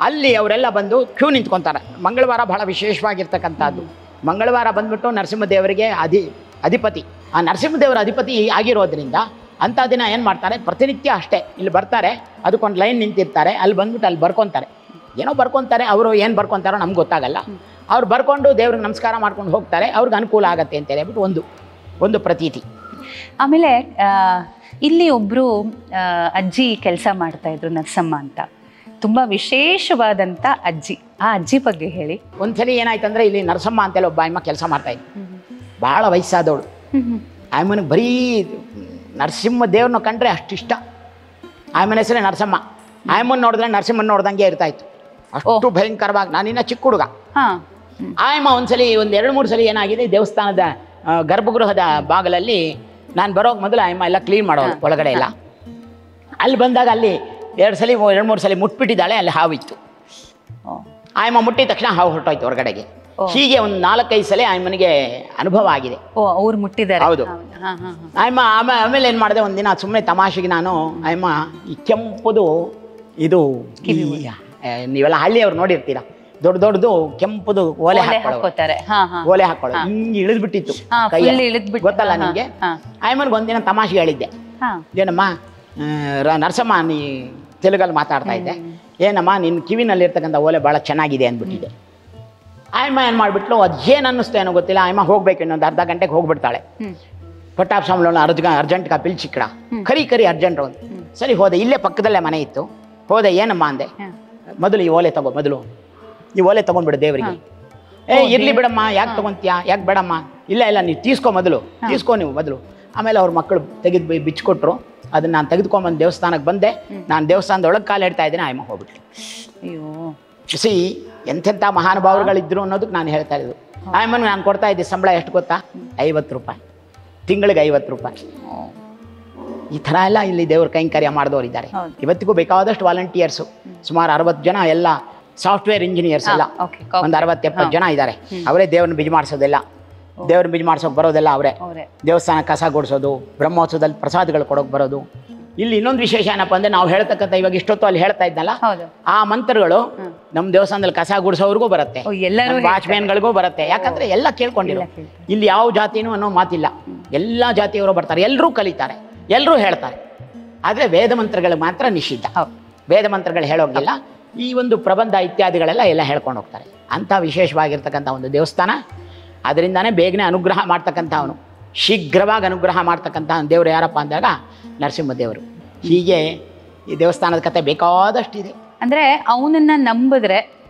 ಅಲ್ಲಿ ಅವರೆಲ್ಲ ಬಂದು ಕ್ಯೂ ನಿಂತ್ಕೊತಾರೆ. ಮಂಗಳವಾರ ಬಹಳ ವಿಶೇಷವಾಗಿರ್ತಕ್ಕಂಥದ್ದು. ಮಂಗಳವಾರ ಬಂದ್ಬಿಟ್ಟು ನರಸಿಂಹದೇವರಿಗೆ ಅಧಿ ಅಧಿಪತಿ. ಆ ನರಸಿಂಹದೇವರ ಅಧಿಪತಿ ಆಗಿರೋದ್ರಿಂದ ಅಂಥ ದಿನ ಏನು ಮಾಡ್ತಾರೆ? ಪ್ರತಿನಿತ್ಯ ಅಷ್ಟೇ ಇಲ್ಲಿ ಬರ್ತಾರೆ. ಅದಕ್ಕೊಂದು ಲೈನ್ ನಿಂತಿರ್ತಾರೆ. ಅಲ್ಲಿ ಬಂದ್ಬಿಟ್ಟು ಅಲ್ಲಿ ಬರ್ಕೊತಾರೆ. ಏನೋ ಬರ್ಕೊತಾರೆ. ಅವರು ಏನು ಬರ್ಕೊತಾರೋ ನಮ್ಗೆ ಗೊತ್ತಾಗಲ್ಲ. ಅವ್ರು ಬರ್ಕೊಂಡು ದೇವ್ರಿಗೆ ನಮಸ್ಕಾರ ಮಾಡ್ಕೊಂಡು ಹೋಗ್ತಾರೆ. ಅವ್ರಿಗೆ ಅನುಕೂಲ ಆಗುತ್ತೆ ಅಂತ ಹೇಳ್ಬಿಟ್ಟು ಒಂದು ಒಂದು ಪ್ರತೀತಿ. ಆಮೇಲೆ ಇಲ್ಲಿ ಒಬ್ಬರು ಅಜ್ಜಿ ಕೆಲಸ ಮಾಡ್ತಾಯಿದ್ರು ನರಸಮ್ಮ ಅಂತ. ತುಂಬ ವಿಶೇಷವಾದಂಥ ಅಜ್ಜಿ. ಆ ಅಜ್ಜಿ ಬಗ್ಗೆ ಹೇಳಿ. ಒಂದ್ಸಲಿ ಅಂದರೆ ಇಲ್ಲಿ ನರಸಮ್ಮ ಅಂತೇಳಿ ಒಬ್ಬ ಅಮ್ಮ ಕೆಲಸ ಮಾಡ್ತಾ ಇದ್ದೆ ಭಾಳ ವಯಸ್ಸಾದವಳು. ಆಯಮ್ಮನಿಗೆ ಬರೀ ನರಸಿಂಹ ದೇವ್ರನ್ನ ಕಂಡ್ರೆ ಅಷ್ಟಿಷ್ಟ. ಆಯಮ್ಮನ ಹೆಸರೇ ನರಸಮ್ಮ. ಆಯಮ್ಮನ ನೋಡಿದ್ರೆ ನರಸಿಂಹನ ನೋಡ್ದಂಗೆ ಇರ್ತಾಯಿತ್ತು ಅಷ್ಟು ಭಯಂಕರವಾಗಿ. ನಾನಿನ್ನ ಚಿಕ್ಕ ಹುಡುಗ. ಹಾಂ. ಆಯಮ್ಮ ಒಂದ್ಸಲಿ ಒಂದು ಎರಡು ಮೂರು ಸಲ ಏನಾಗಿದೆ ದೇವಸ್ಥಾನದ ಗರ್ಭಗೃಹದ ಬಾಗಲಲ್ಲಿ ನಾನು ಬರೋಕೆ ಮೊದಲು ಆಯಮ್ಮ ಎಲ್ಲ ಕ್ಲೀನ್ ಮಾಡೋಳು ಒಳಗಡೆ ಎಲ್ಲ. ಅಲ್ಲಿ ಬಂದಾಗ ಅಲ್ಲಿ ಎರಡು ಸಲ ಎರಡು ಮೂರು ಸಲ ಮುಟ್ಬಿಟ್ಟಿದ್ದಾಳೆ ಅಲ್ಲಿ ಹಾವಿತ್ತು. ಇತ್ತು ಆಯಮ್ಮ ಮುಟ್ಟಿದ ತಕ್ಷಣ ಹಾವು ಹೊರಟೋಯ್ತು ಹೊರಗಡೆಗೆ. ಹೀಗೆ ಒಂದು ನಾಲ್ಕೈದು ಸಲ ಆಯಮ್ಮನಿಗೆ ಅನುಭವ ಆಗಿದೆ. ಓ ಅವ್ರು ಮುಟ್ಟಿದ್ದಾರೆ. ಹೌದು. ಆಯಮ್ಮ ಆಮೇಲೆ ಆಮೇಲೆ ಏನು ಮಾಡಿದೆ ಒಂದಿನ ಸುಮ್ಮನೆ ತಮಾಷೆಗೆ ನಾನು ಆಯಮ್ಮ ಈ ಕೆಂಪುದು ಇದು ನೀವೆಲ್ಲ ಹಳ್ಳಿಯವ್ರು ನೋಡಿರ್ತೀರ? ದೊಡ್ಡ ದೊಡ್ಡದು ಕೆಂಪುದು ಓಲೆ ಹಾಕೊಳ್ತಾರೆ ಓಲೆ ಹಾಕೊಳ್ಳೋದು ಹಿಂಗೆ ಇಳಿದ್ಬಿಟ್ಟಿತ್ತು ಇಳಿದ್ಬಿಟ್ಟು. ಗೊತ್ತಲ್ಲ ನಿಮ್ಗೆ. ಆಯಮ್ಮನಿಗೆ ಒಂದಿನ ತಮಾಷೆ ಹೇಳಿದ್ದೆ. ಏನಮ್ಮ ನರಸಮ್ಮ ನೀ ತೆಲುಗಲ್ಲಿ ಮಾತಾಡ್ತಾ ಇದ್ದೆ. ಏನಮ್ಮ ನಿನ್ನ ಕಿವಿನಲ್ಲಿರ್ತಕ್ಕಂಥ ಓಲೆ ಭಾಳ ಚೆನ್ನಾಗಿದೆ ಅಂದ್ಬಿಟ್ಟಿದೆ ಆಯಮ್ಮ ಏನು ಮಾಡಿಬಿಟ್ಲು? ಅದು ಏನು ಅನ್ನಿಸ್ತು ಏನೋ ಗೊತ್ತಿಲ್ಲ. ಆಯಮ್ಮ ಹೋಗ್ಬೇಕು ಇನ್ನೊಂದು ಅರ್ಧ ಗಂಟೆಗೆ ಹೋಗ್ಬಿಡ್ತಾಳೆ. ಪಟ್ಟಾಪ್ ಅರ್ಜ ಅರ್ಜೆಂಟ್ ಕಾ ಪಿಲ್ ಚಿಕ್ಕಡ ಕರಿ ಕರಿ ಅರ್ಜೆಂಟ್ ಒಂದು ಸರಿ ಹೋದೆ. ಇಲ್ಲೇ ಪಕ್ಕದಲ್ಲೇ ಮನೆ ಇತ್ತು. ಹೋದೆ ಏನಮ್ಮ ಅಂದೆ. ಮೊದಲು ಈ ಓಲೆ ತಗೋ ಮೊದಲು. ಈ ಒಲೆ ತಗೊಂಡ್ಬಿಡು ದೇವರಿಗೆ. ಏ ಇರ್ಲಿ ಬಿಡಮ್ಮ ಯಾಕೆ ತಗೊಂತೀಯಾ? ಯಾಕೆ ಬೇಡಮ್ಮ? ಇಲ್ಲ ಇಲ್ಲ ನೀವು ತೀಸ್ಕೊ ಮೊದಲು. ತೀಸ್ಕೊ ನೀವು ಮೊದಲು. ಆಮೇಲೆ ಅವ್ರ ಮಕ್ಕಳು ತೆಗೆದು ಬಿಚ್ಕೊಟ್ರು. ಅದನ್ನ ನಾನು ತೆಗೆದುಕೊಂಬಂದು ದೇವಸ್ಥಾನಕ್ಕೆ ಬಂದೆ. ನಾನು ದೇವಸ್ಥಾನದ ಒಳಗೆ ಕಾಲು ಇಡ್ತಾ ಇದ್ದೀನಿ ಆಯಮ್ಮ ಹೋಗ್ಬಿಟ್ಟು ಅಯ್ಯೋ. ಸಿ ಎಂಥೆಂಥ ಮಹಾನುಭಾವರುಗಳಿದ್ರು ಅನ್ನೋದಕ್ಕೆ ನಾನು ಹೇಳ್ತಾ ಇದ್ದು ಆಯಮ್ಮನಿಗೆ ನಾನು ಕೊಡ್ತಾ ಇದ್ದೆ ಸಂಬಳ ಎಷ್ಟು ಗೊತ್ತಾ? ಐವತ್ತು ರೂಪಾಯಿ. ತಿಂಗಳಿಗೆ ಐವತ್ತು ರೂಪಾಯಿ. ಈ ಥರ ಎಲ್ಲ ಇಲ್ಲಿ ದೇವ್ರ ಕೈಂಕರ್ಯ ಮಾಡಿದವರು ಇದ್ದಾರೆ ಇವತ್ತಿಗೂ ಬೇಕಾದಷ್ಟು ವಾಲಂಟಿಯರ್ಸು ಸುಮಾರು ಅರವತ್ತು ಜನ ಎಲ್ಲ ಸಾಫ್ಟ್ವೇರ್ ಇಂಜಿನಿಯರ್ಸ್ ಎಲ್ಲ. ಒಂದು ಅರವತ್ತೆಪ್ಪತ್ತು ಜನ ಇದ್ದಾರೆ ಅವರೇ ದೇವ್ರನ್ನ ಬಿಜಿ ಮಾಡಿಸೋದೆಲ್ಲ. ದೇವ್ರನ್ನ ಬಿಜಿ ಮಾಡ್ಸೋಕೆ ಬರೋದೆಲ್ಲ ಅವರೇ. ದೇವಸ್ಥಾನ ಕಸ ಗುಡಿಸೋದು ಬ್ರಹ್ಮೋತ್ಸವದಲ್ಲಿ ಪ್ರಸಾದಗಳು ಕೊಡೋಕೆ ಬರೋದು. ಇಲ್ಲಿ ಇನ್ನೊಂದು ವಿಶೇಷ ಏನಪ್ಪ ಅಂದರೆ ನಾವು ಹೇಳ್ತಕ್ಕಂಥ ಇವಾಗ ಇಷ್ಟೊತ್ತು ಅಲ್ಲಿ ಹೇಳ್ತಾ ಇದ್ನಲ್ಲ ಆ ಮಂತ್ರಗಳು ನಮ್ಮ ದೇವಸ್ಥಾನದಲ್ಲಿ ಕಸ ಗುಡಿಸೋರ್ಗೂ ಬರುತ್ತೆ. ವಾಚ್ಮ್ಯಾನ್ಗಳಿಗೂ ಬರುತ್ತೆ. ಯಾಕಂದ್ರೆ ಎಲ್ಲ ಕೇಳ್ಕೊಂಡಿರೋ ಇಲ್ಲಿ ಯಾವ ಜಾತಿನೂ ಅನ್ನೋ ಮಾತಿಲ್ಲ. ಎಲ್ಲ ಜಾತಿಯವರು ಬರ್ತಾರೆ. ಎಲ್ಲರೂ ಕಲಿತಾರೆ. ಎಲ್ಲರೂ ಹೇಳ್ತಾರೆ. ಆದರೆ ವೇದ ಮಂತ್ರಗಳಿಗೆ ಮಾತ್ರ ನಿಷಿದ್ಧ. ವೇದ ಮಂತ್ರಗಳು ಹೇಳೋಗಿಲ್ಲ ಈ ಒಂದು ಪ್ರಬಂಧ ಇತ್ಯಾದಿಗಳೆಲ್ಲ ಎಲ್ಲ ಹೇಳ್ಕೊಂಡು ಹೋಗ್ತಾರೆ. ಅಂಥ ವಿಶೇಷವಾಗಿರ್ತಕ್ಕಂಥ ಒಂದು ದೇವಸ್ಥಾನ. ಅದರಿಂದನೇ ಬೇಗನೆ ಅನುಗ್ರಹ ಮಾಡ್ತಕ್ಕಂಥ ಅವನು ಶೀಘ್ರವಾಗಿ ಅನುಗ್ರಹ ಮಾಡ್ತಕ್ಕಂಥ ದೇವರು ಯಾರಪ್ಪ ಅಂದಾಗ ನರಸಿಂಹದೇವರು. ಹೀಗೆ ಈ ದೇವಸ್ಥಾನದ ಕತೆ ಬೇಕಾದಷ್ಟಿದೆ. ಅಂದರೆ ಅವನನ್ನು ನಂಬಿದ್ರೆ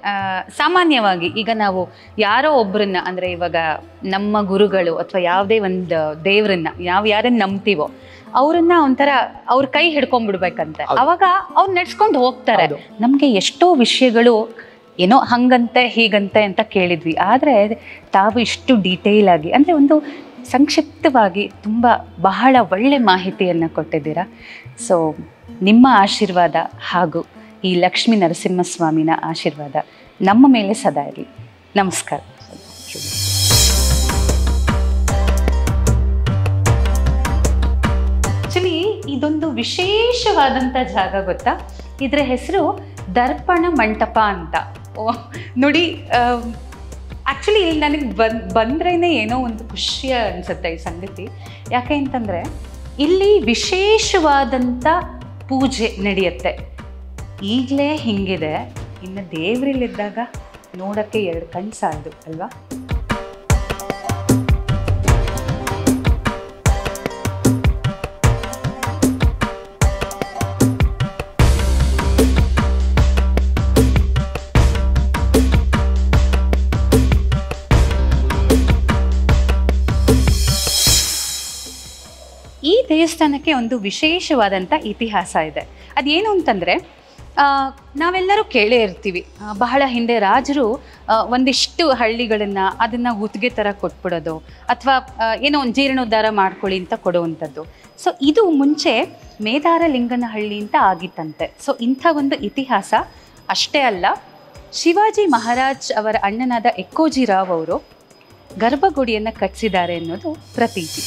ಸಾಮಾನ್ಯವಾಗಿ ಈಗ ನಾವು ಯಾರೋ ಒಬ್ಬರನ್ನ ಅಂದರೆ ಇವಾಗ ನಮ್ಮ ಗುರುಗಳು ಅಥವಾ ಯಾವುದೇ ಒಂದು ದೇವರನ್ನ ಯಾವ ಯಾರನ್ನು ನಂಬ್ತೀವೋ ಅವ್ರನ್ನ ಒಂಥರ ಅವ್ರ ಕೈ ಹಿಡ್ಕೊಂಡ್ಬಿಡ್ಬೇಕಂತೆ. ಅವಾಗ ಅವ್ರು ನಡ್ಸ್ಕೊಂಡು ಹೋಗ್ತಾರೆ. ನಮ್ಗೆ ಎಷ್ಟೋ ವಿಷಯಗಳು ಏನೋ ಹಂಗಂತೆ ಹೀಗಂತೆ ಅಂತ ಕೇಳಿದ್ವಿ. ಆದ್ರೆ ತಾವು ಇಷ್ಟು ಡೀಟೇಲ್ ಆಗಿ ಅಂದ್ರೆ ಒಂದು ಸಂಕ್ಷಿಪ್ತವಾಗಿ ತುಂಬ ಬಹಳ ಒಳ್ಳೆ ಮಾಹಿತಿಯನ್ನು ಕೊಟ್ಟಿದ್ದೀರಾ. ಸೊ ನಿಮ್ಮ ಆಶೀರ್ವಾದ ಹಾಗೂ ಈ ಲಕ್ಷ್ಮೀ ನರಸಿಂಹಸ್ವಾಮಿನ ಆಶೀರ್ವಾದ ನಮ್ಮ ಮೇಲೆ ಸದಾ ಇರಲಿ. ನಮಸ್ಕಾರ. ಇದೊಂದು ವಿಶೇಷವಾದಂಥ ಜಾಗ ಗೊತ್ತಾ? ಇದರ ಹೆಸರು ದರ್ಪಣ ಮಂಟಪ ಅಂತ. ನೋಡಿ ಆ್ಯಕ್ಚುಲಿ ಇಲ್ಲಿ ನನಗೆ ಬನ್ ಬಂದ್ರೇ ಏನೋ ಒಂದು ಖುಷಿ ಅನಿಸುತ್ತೆ ಈ ಸಂಗತಿ. ಯಾಕೆ ಅಂತಂದರೆ, ಇಲ್ಲಿ ವಿಶೇಷವಾದಂಥ ಪೂಜೆ ನಡೆಯುತ್ತೆ. ಈಗಲೇ ಹಿಂಗಿದೆ. ಇನ್ನು ದೇವರಲ್ಲಿದ್ದಾಗ ನೋಡೋಕ್ಕೆ ಎರಡು ಕಣ್ಣು ಸಾಲದು, ಅಲ್ವಾ? ಈ ದೇವಸ್ಥಾನಕ್ಕೆ ಒಂದು ವಿಶೇಷವಾದಂಥ ಇತಿಹಾಸ ಇದೆ. ಅದೇನು ಅಂತಂದರೆ ನಾವೆಲ್ಲರೂ ಕೇಳೇ ಇರ್ತೀವಿ. ಬಹಳ ಹಿಂದೆ ರಾಜರು ಒಂದಿಷ್ಟು ಹಳ್ಳಿಗಳನ್ನು ಅದನ್ನು ಗುತ್ತಿಗೆ ಥರ ಕೊಟ್ಬಿಡೋದು, ಅಥವಾ ಏನೋ ಒಂದು ಜೀರ್ಣೋದ್ಧಾರ ಮಾಡ್ಕೊಳ್ಳಿ ಅಂತ ಕೊಡುವಂಥದ್ದು. ಸೊ ಇದು ಮುಂಚೆ ಮೇದಾರ ಲಿಂಗನಹಳ್ಳಿ ಅಂತ ಆಗಿತ್ತಂತೆ. ಸೊ ಇಂಥ ಒಂದು ಇತಿಹಾಸ ಅಷ್ಟೇ ಅಲ್ಲ, ಶಿವಾಜಿ ಮಹಾರಾಜ್ ಅವರ ಅಣ್ಣನಾದ ಎಕ್ಕೋಜಿ ರಾವ್ ಅವರು ಗರ್ಭಗುಡಿಯನ್ನು ಕಟ್ಟಿಸಿದ್ದಾರೆ ಅನ್ನೋದು ಪ್ರತೀತಿ.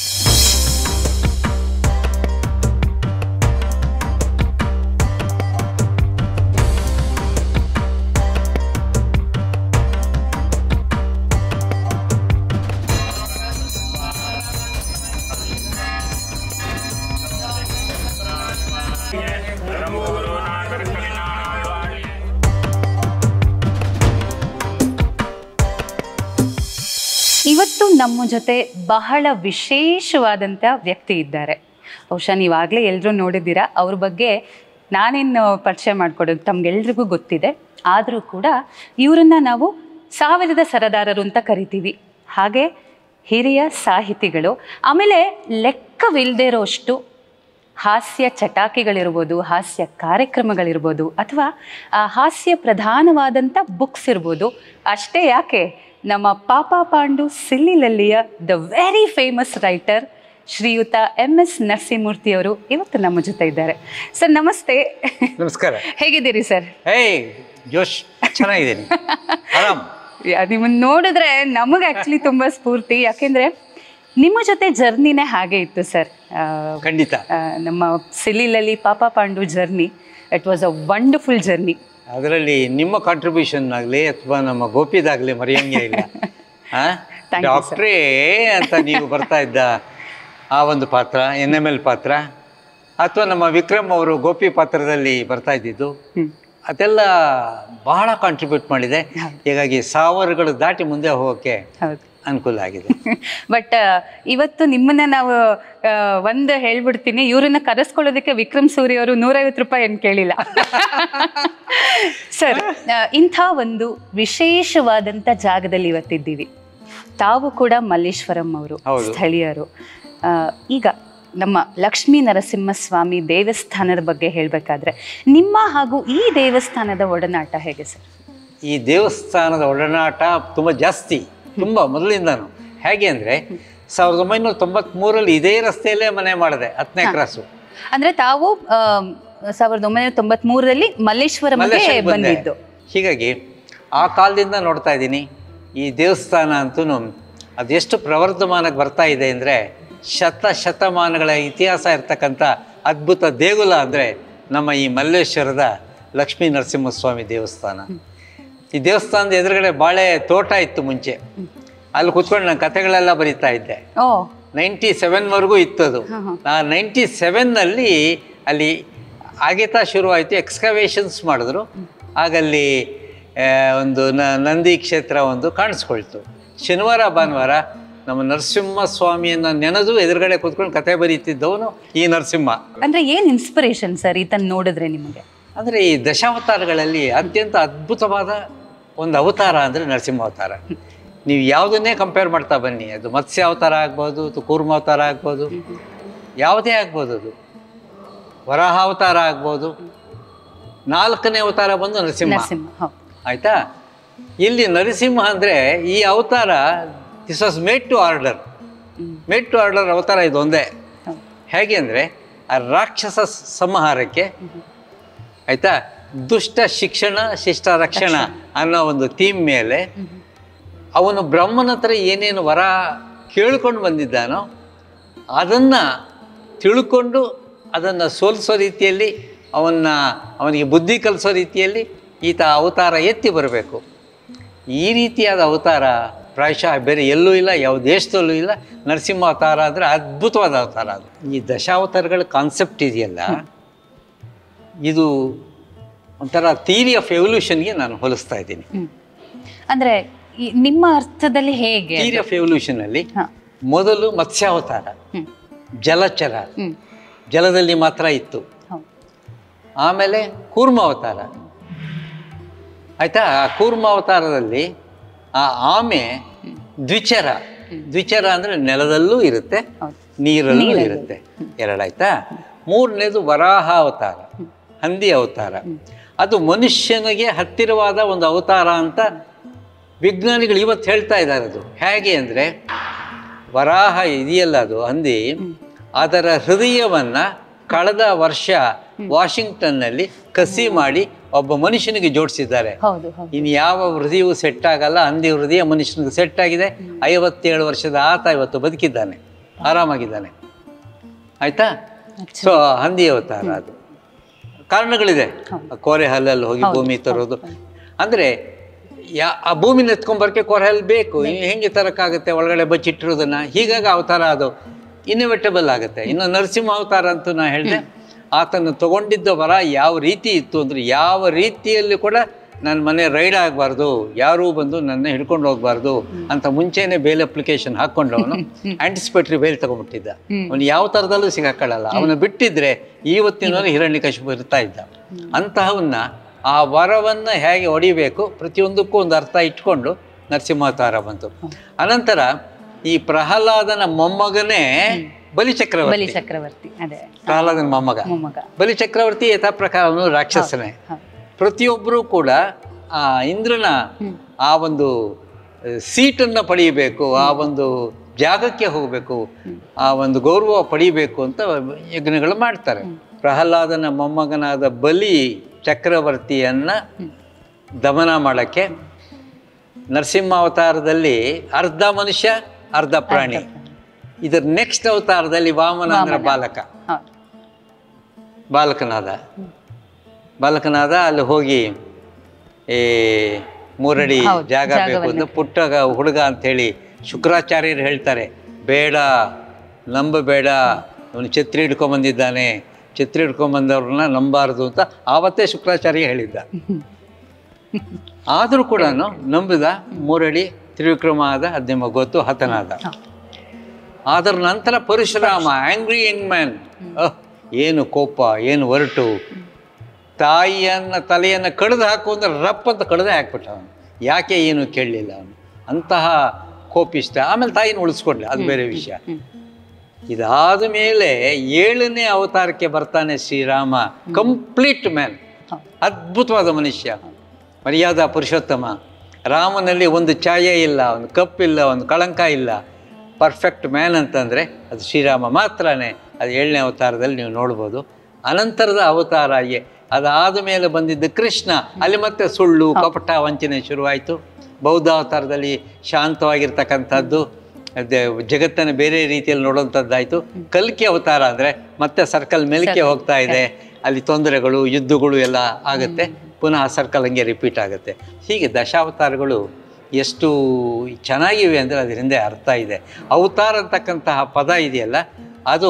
ನಮ್ಮ ಜೊತೆ ಬಹಳ ವಿಶೇಷವಾದಂಥ ವ್ಯಕ್ತಿ ಇದ್ದಾರೆ. ಬಹುಶಃ ನೀವಾಗಲೇ ಎಲ್ಲರೂ ನೋಡಿದ್ದೀರಾ, ಅವ್ರ ಬಗ್ಗೆ ನಾನೇನು ಪರಿಚಯ ಮಾಡಿಕೊಡೋದು ತಮ್ಗೆಲ್ರಿಗೂ ಗೊತ್ತಿದೆ. ಆದರೂ ಕೂಡ ಇವರನ್ನ ನಾವು ಸಾವಿರದ ಸರದಾರರು ಅಂತ ಕರಿತೀವಿ. ಹಾಗೆ ಹಿರಿಯ ಸಾಹಿತಿಗಳು, ಆಮೇಲೆ ಲೆಕ್ಕವಿಲ್ಲದೆ ಇರೋಷ್ಟು ಹಾಸ್ಯ ಚಟಾಕಿಗಳಿರ್ಬೋದು, ಹಾಸ್ಯ ಕಾರ್ಯಕ್ರಮಗಳಿರ್ಬೋದು, ಅಥವಾ ಹಾಸ್ಯ ಪ್ರಧಾನವಾದಂಥ ಬುಕ್ಸ್ ಇರ್ಬೋದು, ಅಷ್ಟೇ ಯಾಕೆ ನಮ್ಮ ಪಾಪ ಪಾಂಡು ಸಿಲ್ಲಿಲಲ್ಲಿಯ ದ ವೆರಿ ಫೇಮಸ್ ರೈಟರ್ ಶ್ರೀಯುತ ಎಂ ಎಸ್ ನರಸಿಂಹಮೂರ್ತಿಯವರು ಇವತ್ತು ನಮ್ಮ ಜೊತೆ ಇದ್ದಾರೆ. ಸರ್ ನಮಸ್ತೆ. ನಮಸ್ಕಾರ. ಹೇಗಿದ್ದೀರಿ ಸರ್ ಜೋಶ್ ಚೆನ್ನಾಗಿದ್ದೀನಿ. ಆರಾಮ್. ನಿಮ್ಮನ್ನು ನೋಡಿದ್ರೆ ನಮಗೆ ಆ್ಯಕ್ಚುಲಿ ತುಂಬ ಸ್ಫೂರ್ತಿ. ಯಾಕೆಂದರೆ ನಿಮ್ಮ ಜೊತೆ ಜರ್ನಿನೇ ಹಾಗೆ ಇತ್ತು ಸರ್ ಖಂಡಿತ. ನಮ್ಮ Silli Lalli Papa Pandu journey. It was a wonderful journey ಅದರಲ್ಲಿ ನಿಮ್ಮ ಕಾಂಟ್ರಿಬ್ಯೂಷನ್ ಆಗಲಿ ಅಥವಾ ನಮ್ಮ ಗೋಪಿದಾಗಲಿ ಮರೆಯಂಗೆ ಇಲ್ಲ. ಡಾಕ್ಟ್ರೇ ಅಂತ ನೀವು ಬರ್ತಾ ಇದ್ದ ಆ ಒಂದು ಪಾತ್ರ ಎನ್ ಎಂ ಎಲ್ ಪಾತ್ರ ಅಥವಾ ನಮ್ಮ ವಿಕ್ರಮ್ ಅವರು ಗೋಪಿ ಪಾತ್ರದಲ್ಲಿ ಬರ್ತಾ ಇದ್ದಿದ್ದು ಅದೆಲ್ಲ ಬಹಳ ಕಾಂಟ್ರಿಬ್ಯೂಟ್ ಮಾಡಿದೆ. ಹೀಗಾಗಿ ಸಾವಿರಗಳು ದಾಟಿ ಮುಂದೆ ಹೋಗೋಕ್ಕೆ ಅನುಕೂಲ ಆಗಿದೆ. ಬಟ್ ಇವತ್ತು ನಿಮ್ಮನ್ನ ನಾವು ಒಂದು ಹೇಳ್ಬಿಡ್ತೀನಿ. ಇವ್ರನ್ನ ಕರೆಸ್ಕೊಳ್ಳೋದಕ್ಕೆ ವಿಕ್ರಮ್ ಸೂರಿ ಅವರು ನೂರೈವತ್ತು ರೂಪಾಯಿ ಏನು ಕೇಳಿಲ್ಲ. ಸರ್ ಇಂಥ ಒಂದು ವಿಶೇಷವಾದಂಥ ಜಾಗದಲ್ಲಿ ಇವತ್ತಿದ್ದೀವಿ. ತಾವು ಕೂಡ ಮಲ್ಲೇಶ್ವರಂ ಅವರು. ಸ್ಥಳೀಯರು. ಈಗ ನಮ್ಮ ಲಕ್ಷ್ಮೀ ನರಸಿಂಹಸ್ವಾಮಿ ದೇವಸ್ಥಾನದ ಬಗ್ಗೆ ಹೇಳಬೇಕಾದ್ರೆ ನಿಮ್ಮ ಹಾಗೂ ಈ ದೇವಸ್ಥಾನದ ಒಡನಾಟ ಹೇಗೆ ಸರ್ ಈ ದೇವಸ್ಥಾನದ ಒಡನಾಟ ತುಂಬ ಜಾಸ್ತಿ. ತುಂಬ ಮೊದಲಿಂದನೂ. ಹೇಗೆ ಅಂದರೆ ಸಾವಿರದ ಒಂಬೈನೂರ ತೊಂಬತ್ಮೂರಲ್ಲಿ ಇದೇ ರಸ್ತೆಯಲ್ಲೇ ಮನೆ ಮಾಡಿದೆ ಹತ್ತನೇ ಕ್ರಾಸು. ಅಂದ್ರೆ ತಾವು ಸಾವಿರದ ಒಂಬೈನೂರ ತೊಂಬತ್ಮೂರರಲ್ಲಿ ಬಂದೆ. ಬಂದಿದ್ದು. ಹೀಗಾಗಿ ಆ ಕಾಲದಿಂದ ನೋಡ್ತಾ ಇದ್ದೀನಿ ಈ ದೇವಸ್ಥಾನ ಅಂತೂ ಅದೆಷ್ಟು ಪ್ರವರ್ಧಮಾನಕ್ಕೆ ಬರ್ತಾ ಇದೆ ಅಂದರೆ ಶತ ಶತಮಾನಗಳ ಇತಿಹಾಸ ಇರ್ತಕ್ಕಂಥ ಅದ್ಭುತ ದೇಗುಲ ಅಂದರೆ ನಮ್ಮ ಈ ಮಲ್ಲೇಶ್ವರದ ಲಕ್ಷ್ಮೀ ನರಸಿಂಹಸ್ವಾಮಿ ದೇವಸ್ಥಾನ. ಈ ದೇವಸ್ಥಾನದ ಎದುರುಗಡೆ ಬಾಳೆ ತೋಟ ಇತ್ತು ಮುಂಚೆ. ಅಲ್ಲಿ ಕುತ್ಕೊಂಡು ನಾನು ಕಥೆಗಳೆಲ್ಲ ಬರೀತಾ ಇದ್ದೆ. ನೈಂಟಿ ಸೆವೆನ್ವರೆಗೂ ಇತ್ತು ಅದು ನಾನು ನೈಂಟಿ ಸೆವೆನ್ನಲ್ಲಿ ಅಲ್ಲಿ ಆಗೇತಾ ಶುರುವಾಯಿತು ಎಕ್ಸ್ಕವೇಷನ್ಸ್ ಮಾಡಿದ್ರು. ಆಗಲ್ಲಿ ಒಂದು ನ- ನಂದಿ ಕ್ಷೇತ್ರ ಒಂದು ಕಾಣಿಸ್ಕೊಳ್ತು. ಶನಿವಾರ ಭಾನುವಾರ ನಮ್ಮ ನರಸಿಂಹ ಸ್ವಾಮಿಯನ್ನು ನೆನೆದು ಎದುರುಗಡೆ ಕೂತ್ಕೊಂಡು ಕತೆ ಬರೀತಿದ್ದವನು ಈ ನರಸಿಂಹ. ಅಂದ್ರೆ ಏನು ಇನ್ಸ್ಪಿರೇಷನ್ ಸರ್ ಈತನ ನೋಡಿದ್ರೆ ನಿಮಗೆ? ಅಂದರೆ ಈ ದಶಾವತಾರಗಳಲ್ಲಿ ಅತ್ಯಂತ ಅದ್ಭುತವಾದ ಒಂದು ಅವತಾರ ಅಂದರೆ ನರಸಿಂಹ ಅವತಾರ. ನೀವು ಯಾವುದನ್ನೇ ಕಂಪೇರ್ ಮಾಡ್ತಾ ಬನ್ನಿ. ಅದು ಮತ್ಸ್ಯ ಅವತಾರ ಆಗ್ಬೋದು ಅದು ಕೂರ್ಮ ಅವತಾರ ಆಗ್ಬೋದು. ಯಾವುದೇ ಆಗ್ಬೋದು ಅದು. ವರಾಹ ಅವತಾರ ಆಗ್ಬೋದು. ನಾಲ್ಕನೇ ಅವತಾರ ಬಂದು ನರಸಿಂಹ. ಆಯಿತಾ? ಇಲ್ಲಿ ನರಸಿಂಹ ಅಂದರೆ ಈ ಅವತಾರ this was made to order made to order ಅವತಾರ ಇದು ಒಂದೇ. ಹೇಗೆ ಅಂದರೆ ಆ ರಾಕ್ಷಸ ಸಂಹಾರಕ್ಕೆ ಆಯಿತಾ? ದುಷ್ಟ ಶಿಕ್ಷಣ ಶಿಷ್ಟ ರಕ್ಷಣ ಅನ್ನೋ ಒಂದು ಥೀಮ್ ಮೇಲೆ ಅವನು ಬ್ರಹ್ಮನ ಹತ್ರ ಏನೇನು ವರ ಕೇಳ್ಕೊಂಡು ಬಂದಿದ್ದಾನೋ ಅದನ್ನು ತಿಳ್ಕೊಂಡು ಅದನ್ನು ಸೋಲಿಸೋ ರೀತಿಯಲ್ಲಿ ಅವನ್ನ ಅವನಿಗೆ ಬುದ್ಧಿ ಕಲಿಸೋ ರೀತಿಯಲ್ಲಿ ಈತ ಅವತಾರ ಎತ್ತಿ ಬರಬೇಕು. ಈ ರೀತಿಯಾದ ಅವತಾರ ಪ್ರಾಯಶಃ ಬೇರೆ ಎಲ್ಲೂ ಇಲ್ಲ ಯಾವ ದೇಶದಲ್ಲೂ ಇಲ್ಲ. ನರಸಿಂಹ ಅವತಾರ ಆದರೆ ಅದ್ಭುತವಾದ ಅವತಾರ ಅದು. ಈ ದಶಾವತಾರಗಳ ಕಾನ್ಸೆಪ್ಟ್ ಇದೆಯಲ್ಲ? ಇದು ಒಂಥರ ಥಿಯರಿ ಆಫ್ ಎವಲ್ಯೂಷನ್ಗೆ ನಾನು ಹೋಲಿಸ್ತಾ ಇದ್ದೀನಿ. ಅಂದರೆ ನಿಮ್ಮ ಅರ್ಥದಲ್ಲಿ ಹೇಗೆ ಥಿಯರಿ ಆಫ್ ಎವಲ್ಯೂಷನ್ ಅಲ್ಲಿ ಮೊದಲು ಮತ್ಸ್ಯಾವತಾರ ಜಲಚರ ಜಲದಲ್ಲಿ ಮಾತ್ರ ಇತ್ತು. ಆಮೇಲೆ ಕೂರ್ಮ ಅವತಾರ. ಆಯ್ತಾ? ಆ ಕೂರ್ಮ ಅವತಾರದಲ್ಲಿ ಆ ಆಮೆ ದ್ವಿಚರ. ದ್ವಿಚರ ಅಂದರೆ ನೆಲದಲ್ಲೂ ಇರುತ್ತೆ ನೀರಲ್ಲೂ ಇರುತ್ತೆ. ಎರಡಾಯ್ತಾ? ಮೂರನೇದು ವರಾಹ ಅವತಾರ ಹಂದಿ ಅವತಾರ. ಅದು ಮನುಷ್ಯನಿಗೆ ಹತ್ತಿರವಾದ ಒಂದು ಅವತಾರ ಅಂತ ವಿಜ್ಞಾನಿಗಳು ಇವತ್ತು ಹೇಳ್ತಾ ಇದ್ದಾರೆ ಅದು. ಹೇಗೆ ಅಂದರೆ ವರಾಹ ಇದೆಯಲ್ಲ ಅದು ಹಂದಿ ಅದರ ಹೃದಯವನ್ನು ಕಳೆದ ವರ್ಷ ವಾಷಿಂಗ್ಟನ್ನಲ್ಲಿ ಕಸಿ ಮಾಡಿ ಒಬ್ಬ ಮನುಷ್ಯನಿಗೆ ಜೋಡಿಸಿದ್ದಾರೆ. ಇನ್ನು ಯಾವ ಹೃದಯವು ಸೆಟ್ ಆಗಲ್ಲ ಹಂದಿ ಹೃದಯ ಮನುಷ್ಯನಿಗೆ ಸೆಟ್ ಆಗಿದೆ. ಐವತ್ತೇಳು ವರ್ಷದ ಆತ ಇವತ್ತು ಬದುಕಿದ್ದಾನೆ ಆರಾಮಾಗಿದ್ದಾನೆ. ಆಯಿತಾ? ಸೊ ಹಂದಿ ಅವತಾರ ಅದು. ಕಾರಣಗಳಿದೆ. ಕೋರೆ ಹಲ್ಲಲ್ಲಿ ಹೋಗಿ ಭೂಮಿ ತರೋದು. ಅಂದರೆ ಯಾ ಆ ಭೂಮಿನ ಎತ್ಕೊಂಬರ್ಕೆ ಕೋರೆ ಹಲ್ಲು ಬೇಕು. ಹೆಂಗೆ ತರಕ್ಕಾಗುತ್ತೆ? ಒಳಗಡೆ ಬಚ್ಚಿಟ್ಟಿರೋದನ್ನು ಹೀಗಾಗಿ ಅವತಾರ ಅದು ಇನ್ಎವಿಟಬಲ್ ಆಗುತ್ತೆ. ಇನ್ನು ನರಸಿಂಹ ಅವತಾರ ಅಂತೂ ನಾ ಹೇಳಿದೆ ಆತನ ತಗೊಂಡಿದ್ದ ವರ ಯಾವ ರೀತಿ ಇತ್ತು ಅಂದರೆ ಯಾವ ರೀತಿಯಲ್ಲಿ ಕೂಡ ನನ್ನ ಮನೆ ರೈಡ್ ಆಗಬಾರ್ದು ಯಾರೂ ಬಂದು ನನ್ನ ಹಿಡ್ಕೊಂಡು ಹೋಗ್ಬಾರ್ದು ಅಂತ ಮುಂಚೆನೆ ಬೇಲ್ ಅಪ್ಲಿಕೇಶನ್ ಹಾಕ್ಕೊಂಡು ಅವನು. ಆಂಟಿಸಿಪೇಟರಿ ಬೇಲ್ ತಗೊಂಡ್ಬಿಟ್ಟಿದ್ದ. ಅವನು ಯಾವ ಥರದಲ್ಲೂ ಸಿಗಾಕೊಳ್ಳಲ್ಲ ಅವನು ಬಿಟ್ಟಿದ್ರೆ ಇವತ್ತಿನವರೆಗೆ ಹಿರಣ್ಯಕಶಿಪು ಇರ್ತಾ ಇದ್ದ. ಅಂತಹವನ್ನ ಆ ವರವನ್ನು ಹೇಗೆ ಹೊಡಿಬೇಕು ಪ್ರತಿಯೊಂದಕ್ಕೂ ಒಂದು ಅರ್ಥ ಇಟ್ಕೊಂಡು ನರಸಿಂಹಾವತಾರ ಬಂತು. ಅನಂತರ ಈ ಪ್ರಹ್ಲಾದನ ಮೊಮ್ಮಗನೇ ಬಲಿ ಬಲಿ ಚಕ್ರವರ್ತಿ. ಚಕ್ರವರ್ತಿ ಅದೇ. ಪ್ರಹ್ಲಾದನ ಮೊಮ್ಮಗ. ಬಲಿಚಕ್ರವರ್ತಿ ಬಲಿ ಚಕ್ರವರ್ತಿ ಯಥಾ ಪ್ರಕಾರ ಅವನು ರಾಕ್ಷಸನೇ. ಪ್ರತಿಯೊಬ್ಬರೂ ಕೂಡ ಆ ಇಂದ್ರನ ಆ ಒಂದು ಸೀಟನ್ನು ಪಡೆಯಬೇಕು ಆ ಒಂದು ಜಾಗಕ್ಕೆ ಹೋಗಬೇಕು ಆ ಒಂದು ಗೌರವ ಪಡಿಬೇಕು ಅಂತ ಯಜ್ಞಗಳು ಮಾಡ್ತಾರೆ. ಪ್ರಹ್ಲಾದನ ಮೊಮ್ಮಗನಾದ ಬಲಿ ಚಕ್ರವರ್ತಿಯನ್ನು ದಮನ ಮಾಡಕ್ಕೆ ನರಸಿಂಹಾವತಾರದಲ್ಲಿ ಅರ್ಧ ಮನುಷ್ಯ ಅರ್ಧ ಪ್ರಾಣಿ. ಇದರ ನೆಕ್ಸ್ಟ್ ಅವತಾರದಲ್ಲಿ ವಾಮನ ಅಂದ್ರೆ ಬಾಲಕ. ಬಾಲಕನಾದ. ಬಾಲಕನಾದ ಅಲ್ಲಿ ಹೋಗಿ ಈ ಮೂರಡಿ ಜಾಗ ಬೇಕು ಹುಡುಗ ಅಂತ ಪುಟ್ಟ ಹುಡುಗ ಅಂಥೇಳಿ ಶುಕ್ರಾಚಾರ್ಯರು ಹೇಳ್ತಾರೆ ಬೇಡ ನಂಬಬೇಡ ಅವನು ಛತ್ರಿ ಹಿಡ್ಕೊಂಬಂದಿದ್ದಾನೆ ಛತ್ರಿ ಹಿಡ್ಕೊಂಬಂದವ್ರನ್ನ ನಂಬಾರದು ಅಂತ ಆವತ್ತೇ ಶುಕ್ರಾಚಾರ್ಯ ಹೇಳಿದ್ದ. ಆದರೂ ಕೂಡ ನಂಬಿದ ಮೂರಡಿ ತ್ರಿವಿಕ್ರಮ ಆದ ಅದು ನಿಮಗೆ ಗೊತ್ತು ಹತನಾದ. ಅದರ ನಂತರ ಪರಶುರಾಮ ಆ್ಯಂಗ್ರಿ ಯಂಗ್ ಮ್ಯಾನ್ ಏನು ಕೋಪ ಏನು ಹೊರಟು ತಾಯಿಯನ್ನ ತಲೆಯನ್ನು ಕಡಿದು ಹಾಕು ಅಂದರೆ ರಪ್ ಅಂತ ಕಡಿದೆ ಹಾಕ್ಬಿಟ್ಟ ಅವನು. ಯಾಕೆ ಏನು ಕೇಳಲಿಲ್ಲ ಅವನು. ಅಂತಹ ಕೋಪಿಷ್ಟ. ಆಮೇಲೆ ತಾಯಿನ ಉಳಿಸ್ಕೊಡ್ಲಿ. ಅದು ಬೇರೆ ವಿಷಯ. ಇದಾದ ಮೇಲೆ ಏಳನೇ ಅವತಾರಕ್ಕೆ ಬರ್ತಾನೆ ಶ್ರೀರಾಮ. Complete man. ಅದ್ಭುತವಾದ ಮನುಷ್ಯ. ಮರ್ಯಾದ ಪುರುಷೋತ್ತಮ. ರಾಮನಲ್ಲಿ ಒಂದು ಛಾಯೆ ಇಲ್ಲ ಒಂದು ಕಪ್ಪಿಲ್ಲ ಒಂದು ಕಳಂಕ ಇಲ್ಲ. ಪರ್ಫೆಕ್ಟ್ ಮ್ಯಾನ್ ಅಂತಂದರೆ ಅದು ಶ್ರೀರಾಮ ಮಾತ್ರನೇ. ಅದು ಏಳನೇ ಅವತಾರದಲ್ಲಿ ನೀವು ನೋಡ್ಬೋದು. ಅನಂತರದ ಅವತಾರ ಅದಾದ ಮೇಲೆ ಬಂದಿದ್ದ ಕೃಷ್ಣ ಅಲ್ಲಿ ಮತ್ತೆ ಸುಳ್ಳು ಕಪಟ ವಂಚನೆ ಶುರುವಾಯಿತು. ಬೌದ್ಧಾವತಾರದಲ್ಲಿ ಶಾಂತವಾಗಿರ್ತಕ್ಕಂಥದ್ದು ಜಗತ್ತನ್ನು ಬೇರೆ ರೀತಿಯಲ್ಲಿ ನೋಡುವಂಥದ್ದಾಯಿತು. ಕಲ್ಕಿ ಅವತಾರ ಅಂದರೆ ಮತ್ತೆ ಸರ್ಕಲ್ ಮೇಲಕ್ಕೆ ಹೋಗ್ತಾ ಇದೆ. ಅಲ್ಲಿ ತೊಂದರೆಗಳು ಯುದ್ಧಗಳು ಎಲ್ಲ ಆಗುತ್ತೆ. ಪುನಃ ಸರ್ಕಲ್ ಹಂಗೆ ರಿಪೀಟ್ ಆಗುತ್ತೆ. ಹೀಗೆ ದಶಾವತಾರಗಳು ಎಷ್ಟು ಚೆನ್ನಾಗಿವೆ ಅಂದರೆ ಅದರಿಂದ ಹಿಂದೆ ಅರ್ಥ ಇದೆ. ಅವತಾರ ಅಂತಕ್ಕಂತಹ ಪದ ಇದೆಯಲ್ಲ ಅದು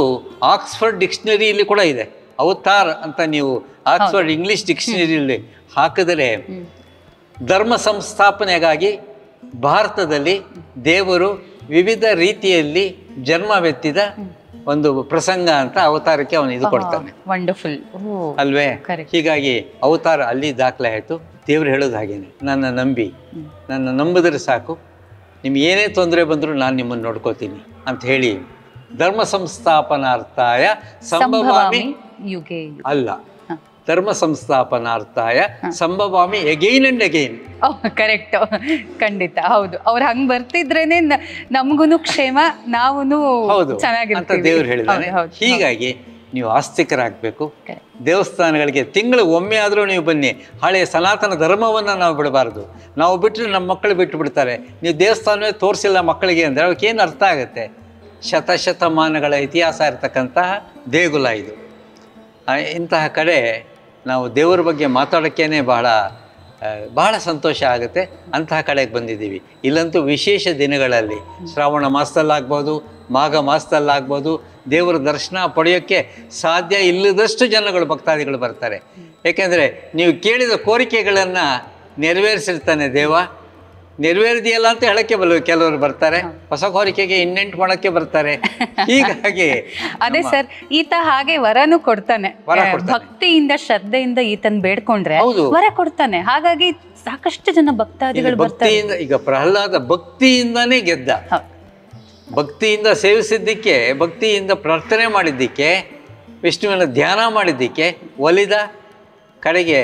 ಆಕ್ಸ್ಫರ್ಡ್ ಡಿಕ್ಷನರಿಯಲ್ಲಿ ಕೂಡ ಇದೆ. ಅವತಾರ್ ಅಂತ ನೀವು ಆಕ್ಸ್ಫರ್ಡ್ ಇಂಗ್ಲಿಷ್ ಡಿಕ್ಷನರಿಯಲ್ಲಿ ಹಾಕಿದರೆ ಧರ್ಮ ಸಂಸ್ಥಾಪನೆಗಾಗಿ ಭಾರತದಲ್ಲಿ ದೇವರು ವಿವಿಧ ರೀತಿಯಲ್ಲಿ ಜನ್ಮವೆತ್ತಿದ ಒಂದು ಪ್ರಸಂಗ ಅಂತ ಅವತಾರಕ್ಕೆ ಅವನು ಇದು ಕೊಡ್ತಾನೆ. ವಂಡರ್ಫುಲ್ ಅಲ್ವೇ. ಹೀಗಾಗಿ ಅವತಾರ ಅಲ್ಲಿ ದಾಖಲೆ ಆಯಿತು. ದೇವ್ರು ಹೇಳೋದು ಹಾಗೇನೆ ನನ್ನ ನಂಬಿ ನನ್ನ ನಂಬಿದ್ರೆ ಸಾಕು. ನಿಮ್ಗೆ ಏನೇ ತೊಂದರೆ ಬಂದರೂ ನಾನು ನಿಮ್ಮನ್ನು ನೋಡ್ಕೋತೀನಿ ಅಂತ ಹೇಳಿ ಧರ್ಮ ಸಂಸ್ಥಾಪನಾರ್ಥಾಯ ಸಂಭವಾಮಿ ಯುಗೆ. ಅಲ್ಲ. ಧರ್ಮ ಸಂಸ್ಥಾಪನಾರ್ಥಾಯ ಸಂಭವಾಮಿ ಎಗೈನ್ ಅಂಡ್ ಎಗೈನ್ ಕರೆಕ್ಟ್ ಖಂಡಿತ. ಹೌದು. ಅವ್ರು ಹಂಗ್ ಬರ್ತಿದ್ರೇನೆ ನಮಗೂ ನಮ್ಗೂನು ಕ್ಷೇಮ ನಾವುನು ಹೌದು. ಅಂತ ದೇವ್ರು ಹೇಳಿದ್ದಾರೆ. ಹೀಗಾಗಿ ನೀವು ಆಸ್ತಿಕರಾಗಬೇಕು. ದೇವಸ್ಥಾನಗಳಿಗೆ ತಿಂಗಳು ಒಮ್ಮೆ ಆದರೂ ನೀವು ಬನ್ನಿ. ಹಳೆಯ ಸನಾತನ ಧರ್ಮವನ್ನು ನಾವು ಬಿಡಬಾರ್ದು. ನಾವು ಬಿಟ್ಟರೆ ನಮ್ಮ ಮಕ್ಕಳು ಬಿಟ್ಟು ಬಿಡ್ತಾರೆ ನೀವು ದೇವಸ್ಥಾನವೇ ತೋರಿಸಿಲ್ಲ ಮಕ್ಕಳಿಗೆ ಅಂದರೆ ಏನು ಅರ್ಥ ಆಗುತ್ತೆ? ಶತಶತಮಾನಗಳ ಇತಿಹಾಸ ಇರತಕ್ಕಂತಹ ದೇಗುಲ ಇದು. ಇಂತಹ ಕಡೆ ನಾವು ದೇವರ ಬಗ್ಗೆ ಮಾತಾಡೋಕ್ಕೇ ಬಹಳ ಬಹಳ ಸಂತೋಷ ಆಗುತ್ತೆ. ಅಂತಹ ಕಡೆಗೆ ಬಂದಿದ್ದೀವಿ. ಇಲ್ಲಂತೂ ವಿಶೇಷ ದಿನಗಳಲ್ಲಿ ಶ್ರಾವಣ ಮಾಸದಲ್ಲಾಗ್ಬೋದು, ಮಾಘ ಮಾಸದಲ್ಲಾಗ್ಬೋದು, ದೇವರ ದರ್ಶನ ಪಡೆಯೋಕ್ಕೆ ಸಾಧ್ಯ ಇಲ್ಲದಷ್ಟು ಜನಗಳು, ಭಕ್ತಾದಿಗಳು ಬರ್ತಾರೆ. ಏಕೆಂದರೆ ನೀವು ಕೇಳಿದ ಕೋರಿಕೆಗಳನ್ನು ನೆರವೇರಿಸಿರ್ತಾನೆ ದೇವ. ನೆರವೇರಿದೆಯಲ್ಲ ಅಂತ ಹೇಳಕ್ಕೆ ಬಲ್ಲ ಕೆಲವರು ಬರ್ತಾರೆ. ಹೊಸ ಕೋರಿಕೆಗೆ ಇನ್ನೆಂಟು ಮಾಡೋಕ್ಕೆ ಬರ್ತಾರೆ. ಹೀಗಾಗಿ ಅದೇ ಸರ್ ಈತ ಹಾಗೆ ವರನು ಕೊಡ್ತಾನೆ. ಭಕ್ತಿಯಿಂದ ಶ್ರದ್ಧೆಯಿಂದ ಈತನ್ ಬೇಡ್ಕೊಂಡ್ರೆ ವರ ಕೊಡ್ತಾನೆ. ಹಾಗಾಗಿ ಸಾಕಷ್ಟು ಜನ ಭಕ್ತಾದಿಗಳು ಭಕ್ತಿಯಿಂದ ಈಗ ಪ್ರಹ್ಲಾದ ಭಕ್ತಿಯಿಂದಾನೇ ಗೆದ್ದ. ಭಕ್ತಿಯಿಂದ ಸೇವಿಸಿದ್ದಕ್ಕೆ ಭಕ್ತಿಯಿಂದ ಪ್ರಾರ್ಥನೆ ಮಾಡಿದ್ದಕ್ಕೆ ವಿಷ್ಣುವಿನ ಧ್ಯಾನ ಮಾಡಿದ್ದಕ್ಕೆ ಒಲಿದ ಕಡೆಗೆ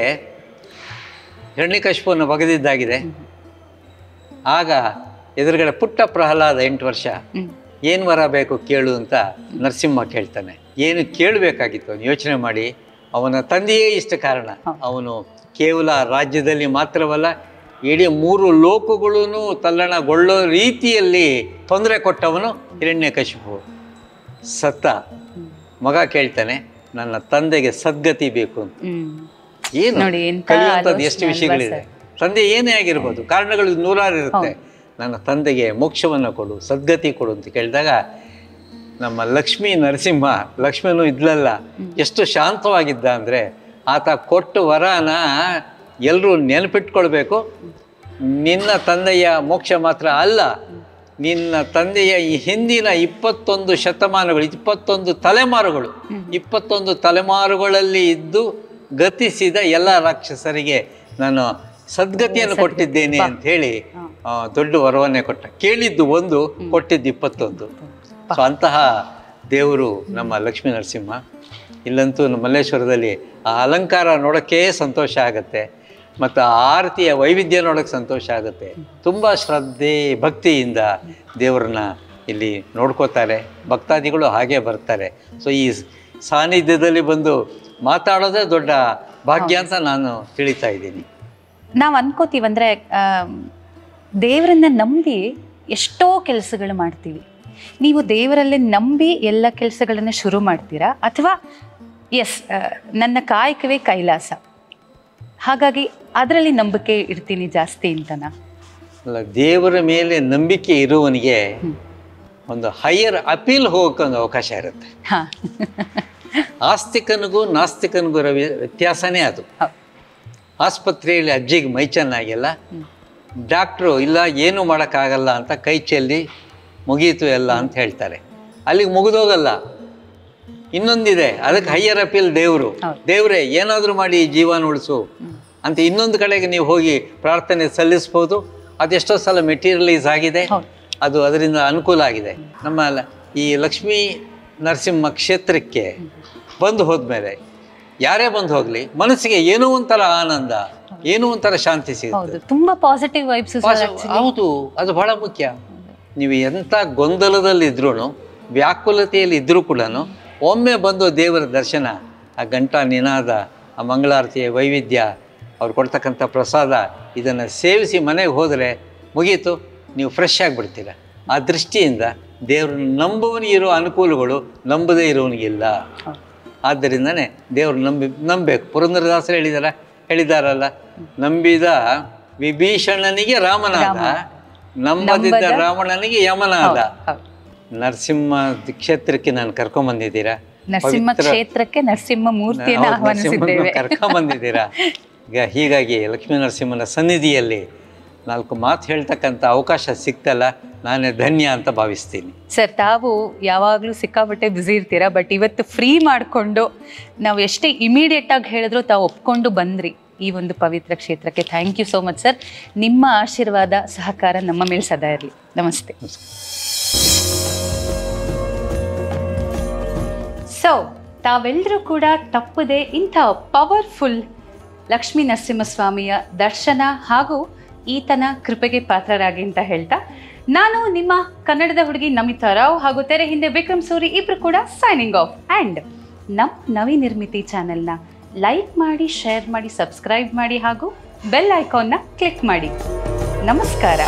ಹಿರಣ್ಯಕಶ್ಪನ್ನು ಬಗೆದಿದ್ದಾಗಿದೆ ಆಗ ಎದುರುಗಡೆ ಪುಟ್ಟ ಪ್ರಹ್ಲಾದ ಎಂಟು ವರ್ಷ ಏನು ವರ ಬೇಕು ಕೇಳು ಅಂತ ನರಸಿಂಹ ಕೇಳ್ತಾನೆ. ಏನು ಕೇಳಬೇಕಾಗಿತ್ತು ಅವನು? ಯೋಚನೆ ಮಾಡಿ. ಅವನ ತಂದೆಯೇ ಇಷ್ಟ ಕಾರಣ. ಅವನು ಕೇವಲ ರಾಜ್ಯದಲ್ಲಿ ಮಾತ್ರವಲ್ಲ ಇಡೀ ಮೂರು ಲೋಕಗಳೂ ತಲ್ಲಣಗೊಳ್ಳೋ ರೀತಿಯಲ್ಲಿ ತೊಂದರೆ ಕೊಟ್ಟವನು ಹಿರಣ್ಯಕಶಿಪು ಸತ್ತ. ಮಗ ಕೇಳ್ತಾನೆ ನನ್ನ ತಂದೆಗೆ ಸದ್ಗತಿ ಬೇಕು ಅಂತ. ಏನು? ಕಲಿಯುವಂಥದ್ದು ಎಷ್ಟು ವಿಷಯಗಳಿದೆ? ತಂದೆ ಏನೇ ಆಗಿರ್ಬೋದು ಕಾರಣಗಳು ನೂರಾರು ಇರುತ್ತೆ. ನನ್ನ ತಂದೆಗೆ ಮೋಕ್ಷವನ್ನು ಕೊಡು ಸದ್ಗತಿ ಕೊಡು ಅಂತ ಕೇಳಿದಾಗ ನಮ್ಮ ಲಕ್ಷ್ಮೀ ನರಸಿಂಹ ಲಕ್ಷ್ಮೀನೂ ಇದ್ಲಲ್ಲ ಎಷ್ಟು ಶಾಂತವಾಗಿದ್ದ ಅಂದರೆ ಆತ ಕೊಟ್ಟು ವರನ ಎಲ್ಲರೂ ನೆನಪಿಟ್ಕೊಳ್ಬೇಕು. ನಿನ್ನ ತಂದೆಯ ಮೋಕ್ಷ ಮಾತ್ರ ಅಲ್ಲ ನಿನ್ನ ತಂದೆಯ ಈ ಹಿಂದಿನ ಇಪ್ಪತ್ತೊಂದು ಶತಮಾನಗಳು ಇಪ್ಪತ್ತೊಂದು ತಲೆಮಾರುಗಳು ಇಪ್ಪತ್ತೊಂದು ತಲೆಮಾರುಗಳಲ್ಲಿ ಇದ್ದು ಗತಿಸಿದ ಎಲ್ಲ ರಾಕ್ಷಸರಿಗೆ ನಾನು ಸದ್ಗತಿಯನ್ನು ಕೊಟ್ಟಿದ್ದೇನೆ ಅಂತ ಹೇಳಿ ದೊಡ್ಡ ವರವನ್ನೇ ಕೊಟ್ಟ. ಕೇಳಿದ್ದು ಒಂದು ಕೊಟ್ಟಿದ್ದು ಇಪ್ಪತ್ತೊಂದು. ಸೊ ಅಂತಹ ದೇವರು ನಮ್ಮ ಲಕ್ಷ್ಮೀ ನರಸಿಂಹ. ಇಲ್ಲಂತೂ ನಮ್ಮ ಮಲ್ಲೇಶ್ವರದಲ್ಲಿ ಆ ಅಲಂಕಾರ ನೋಡೋಕ್ಕೇ ಸಂತೋಷ ಆಗುತ್ತೆ ಮತ್ತು ಆ ಆರತಿಯ ವೈವಿಧ್ಯ ನೋಡೋಕ್ಕೆ ಸಂತೋಷ ಆಗುತ್ತೆ. ತುಂಬ ಶ್ರದ್ಧೆ ಭಕ್ತಿಯಿಂದ ದೇವರನ್ನ ಇಲ್ಲಿ ನೋಡ್ಕೋತಾರೆ. ಭಕ್ತಾದಿಗಳು ಹಾಗೆ ಬರ್ತಾರೆ. ಸೊ ಈ ಸಾನ್ನಿಧ್ಯದಲ್ಲಿ ಬಂದು ಮಾತಾಡೋದೇ ದೊಡ್ಡ ಭಾಗ್ಯ ಅಂತ ನಾನು ತಿಳಿತಾ ಇದ್ದೀನಿ. ನಾವು ಅನ್ಕೋತೀವಿ ಅಂದರೆ ದೇವರನ್ನ ನಂಬಿ ಎಷ್ಟೋ ಕೆಲಸಗಳು ಮಾಡ್ತೀವಿ. ನೀವು ದೇವರಲ್ಲಿ ನಂಬಿ ಎಲ್ಲ ಕೆಲಸಗಳನ್ನು ಶುರು ಮಾಡ್ತೀರಾ? ಅಥವಾ ಎಸ್ ನನ್ನ ಕಾಯಕವೇ ಕೈಲಾಸ. ಹಾಗಾಗಿ ಅದರಲ್ಲಿ ನಂಬಿಕೆ ಇಡ್ತೀನಿ ಜಾಸ್ತಿ ಅಂತನಾ? ಅಲ್ಲ ದೇವರ ಮೇಲೆ ನಂಬಿಕೆ ಇರುವವನಿಗೆ ಒಂದು ಹೈಯರ್ ಅಪೀಲ್ ಹೋಗೋಕ್ಕೊಂದು ಅವಕಾಶ ಇರುತ್ತೆ. ಆಸ್ತಿಕನಿಗೂ ನಾಸ್ತಿಕನಿಗೂ ವ್ಯತ್ಯಾಸನೇ ಅದು. ಆಸ್ಪತ್ರೆಯಲ್ಲಿ ಅಜ್ಜಿಗೆ ಮೈ ಚೆನ್ನಾಗಿಲ್ಲ. ಡಾಕ್ಟ್ರು ಇಲ್ಲ ಏನೂ ಮಾಡೋಕ್ಕಾಗಲ್ಲ ಅಂತ ಕೈ ಚೆಲ್ಲಿ ಮುಗೀತು ಎಲ್ಲ ಅಂತ ಹೇಳ್ತಾರೆ. ಅಲ್ಲಿಗೆ ಮುಗಿದೋಗಲ್ಲ. ಇನ್ನೊಂದಿದೆ ಅದಕ್ಕೆ ಹೈಯರ್ ಅಪೀಲ್ ದೇವರು. ದೇವರೇ ಏನಾದರೂ ಮಾಡಿ ಈ ಜೀವನ ಉಳಿಸು. ಅಂತ ಇನ್ನೊಂದು ಕಡೆಗೆ ನೀವು ಹೋಗಿ ಪ್ರಾರ್ಥನೆ ಸಲ್ಲಿಸ್ಬೋದು. ಅದೆಷ್ಟೋ ಸಲ ಮೆಟೀರಿಯಲೈಸ್ ಆಗಿದೆ. ಅದು ಅದರಿಂದ ಅನುಕೂಲ ಆಗಿದೆ. ನಮ್ಮ ಈ ಲಕ್ಷ್ಮೀ ನರಸಿಂಹ ಕ್ಷೇತ್ರಕ್ಕೆ ಬಂದು ಹೋದ್ಮೇಲೆ ಯಾರೇ ಬಂದು ಹೋಗ್ಲಿ ಮನಸ್ಸಿಗೆ ಏನೋ ಒಂಥರ ಆನಂದ ಏನೋ ಒಂಥರ ಶಾಂತಿ ಸಿಗುತ್ತೆ. ಹೌದು ತುಂಬಾ ಪಾಸಿಟಿವ್ ವೈಬ್ಸ್ ಹೌದು ಅದು ಬಹಳ ಮುಖ್ಯ. ನೀವು ಎಂಥ ಗೊಂದಲದಲ್ಲಿದ್ರೂ ವ್ಯಾಕುಲತೆಯಲ್ಲಿ ಇದ್ರೂ ಕೂಡ ಒಮ್ಮೆ ಬಂದು ದೇವರ ದರ್ಶನ ಆ ಗಂಟಾ ನಿನಾದ ಆ ಮಂಗಳಾರತಿಯ ವೈವಿಧ್ಯ ಅವ್ರು ಕೊಡ್ತಕ್ಕಂಥ ಪ್ರಸಾದ ಇದನ್ನು ಸೇವಿಸಿ ಮನೆಗೆ ಹೋದರೆ ಮುಗೀತು ನೀವು ಫ್ರೆಶ್ ಆಗಿಬಿಡ್ತೀರ. ಆ ದೃಷ್ಟಿಯಿಂದ ದೇವ್ರನ್ನ ನಂಬುವನಿಗಿರೋ ಅನುಕೂಲಗಳು ನಂಬದೇ ಇರೋನಿಗಿಲ್ಲ. ಆದ್ದರಿಂದನೇ ದೇವರು ನಂಬಿ ನಂಬಬೇಕು. ಪುರಂದರದಾಸರು ಹೇಳಿದಾರ ಹೇಳಿದಾರಲ್ಲ ನಂಬಿದ ವಿಭೀಷಣನಿಗೆ ರಾಮನಾದ ನಂಬದಿದ್ದ ರಾವಣನಿಗೆ ಯಮನಾದ. ನರಸಿಂಹ ಕ್ಷೇತ್ರಕ್ಕೆ ನಾನು ಕರ್ಕೊಂಬಂದಿದ್ದೀರಾ? ನರಸಿಂಹ ಕ್ಷೇತ್ರಕ್ಕೆ ನರಸಿಂಹ ಮೂರ್ತಿಯನ್ನು ಕರ್ಕೊಂಡ್ ಬಂದಿದ್ದೀರಾ ಈಗ ಹೀಗಾಗಿ ಲಕ್ಷ್ಮೀ ನರಸಿಂಹನ ಸನ್ನಿಧಿಯಲ್ಲಿ ನಾಲ್ಕು ಮಾತು ಹೇಳ್ತಕ್ಕಂಥ ಅವಕಾಶ ಸಿಕ್ತಲ್ಲ, ನಾನೇ ಧನ್ಯ ಅಂತ ಭಾವಿಸ್ತೀನಿ. ಸರ್ ತಾವು ಯಾವಾಗಲೂ ಸಿಕ್ಕಾಪಟ್ಟೆ ಬ್ಯುಸಿ ಇರ್ತೀರಾ? ಬಟ್ ಇವತ್ತು ಫ್ರೀ ಮಾಡಿಕೊಂಡು ನಾವು ಎಷ್ಟೇ ಇಮಿಡಿಯೇಟಾಗಿ ಹೇಳಿದ್ರು ತಾವು ಒಪ್ಕೊಂಡು ಬಂದ್ರಿ ಈ ಒಂದು ಪವಿತ್ರ ಕ್ಷೇತ್ರಕ್ಕೆ. Thank you so much sir ನಿಮ್ಮ ಆಶೀರ್ವಾದ, ಸಹಕಾರ ನಮ್ಮ ಮೇಲೆ ಸದಾ ಇರಲಿ. ನಮಸ್ತೆ. ಸೊ ತಾವೆಲ್ಲರೂ ಕೂಡ ತಪ್ಪದೆ ಇಂಥ ಪವರ್ಫುಲ್ ಲಕ್ಷ್ಮೀ ನರಸಿಂಹಸ್ವಾಮಿಯ ದರ್ಶನ ಹಾಗೂ ಈತನ ಕೃಪೆಗೆ ಪಾತ್ರರಾಗಿ ಅಂತ ಹೇಳ್ತಾ, ನಾನು ನಿಮ್ಮ ಕನ್ನಡದ ಹುಡುಗಿ ನಮಿತಾ ರಾವ್ ಹಾಗೂ ತೆರೆ ಹಿಂದೆ ವಿಕ್ರಮ್ ಸೂರಿ ಇಬ್ರು ಕೂಡ ಸೈನಿಂಗ್ ಆಫ್ ಆ್ಯಂಡ್ ನಮ್ಮ ನವಿ ನಿರ್ಮಿತಿ ಚಾನೆಲ್ನ ಲೈಕ್ ಮಾಡಿ ಶೇರ್ ಮಾಡಿ ಸಬ್ಸ್ಕ್ರೈಬ್ ಮಾಡಿ ಹಾಗೂ ಬೆಲ್ ಐಕಾನ್ನ ಕ್ಲಿಕ್ ಮಾಡಿ. ನಮಸ್ಕಾರ.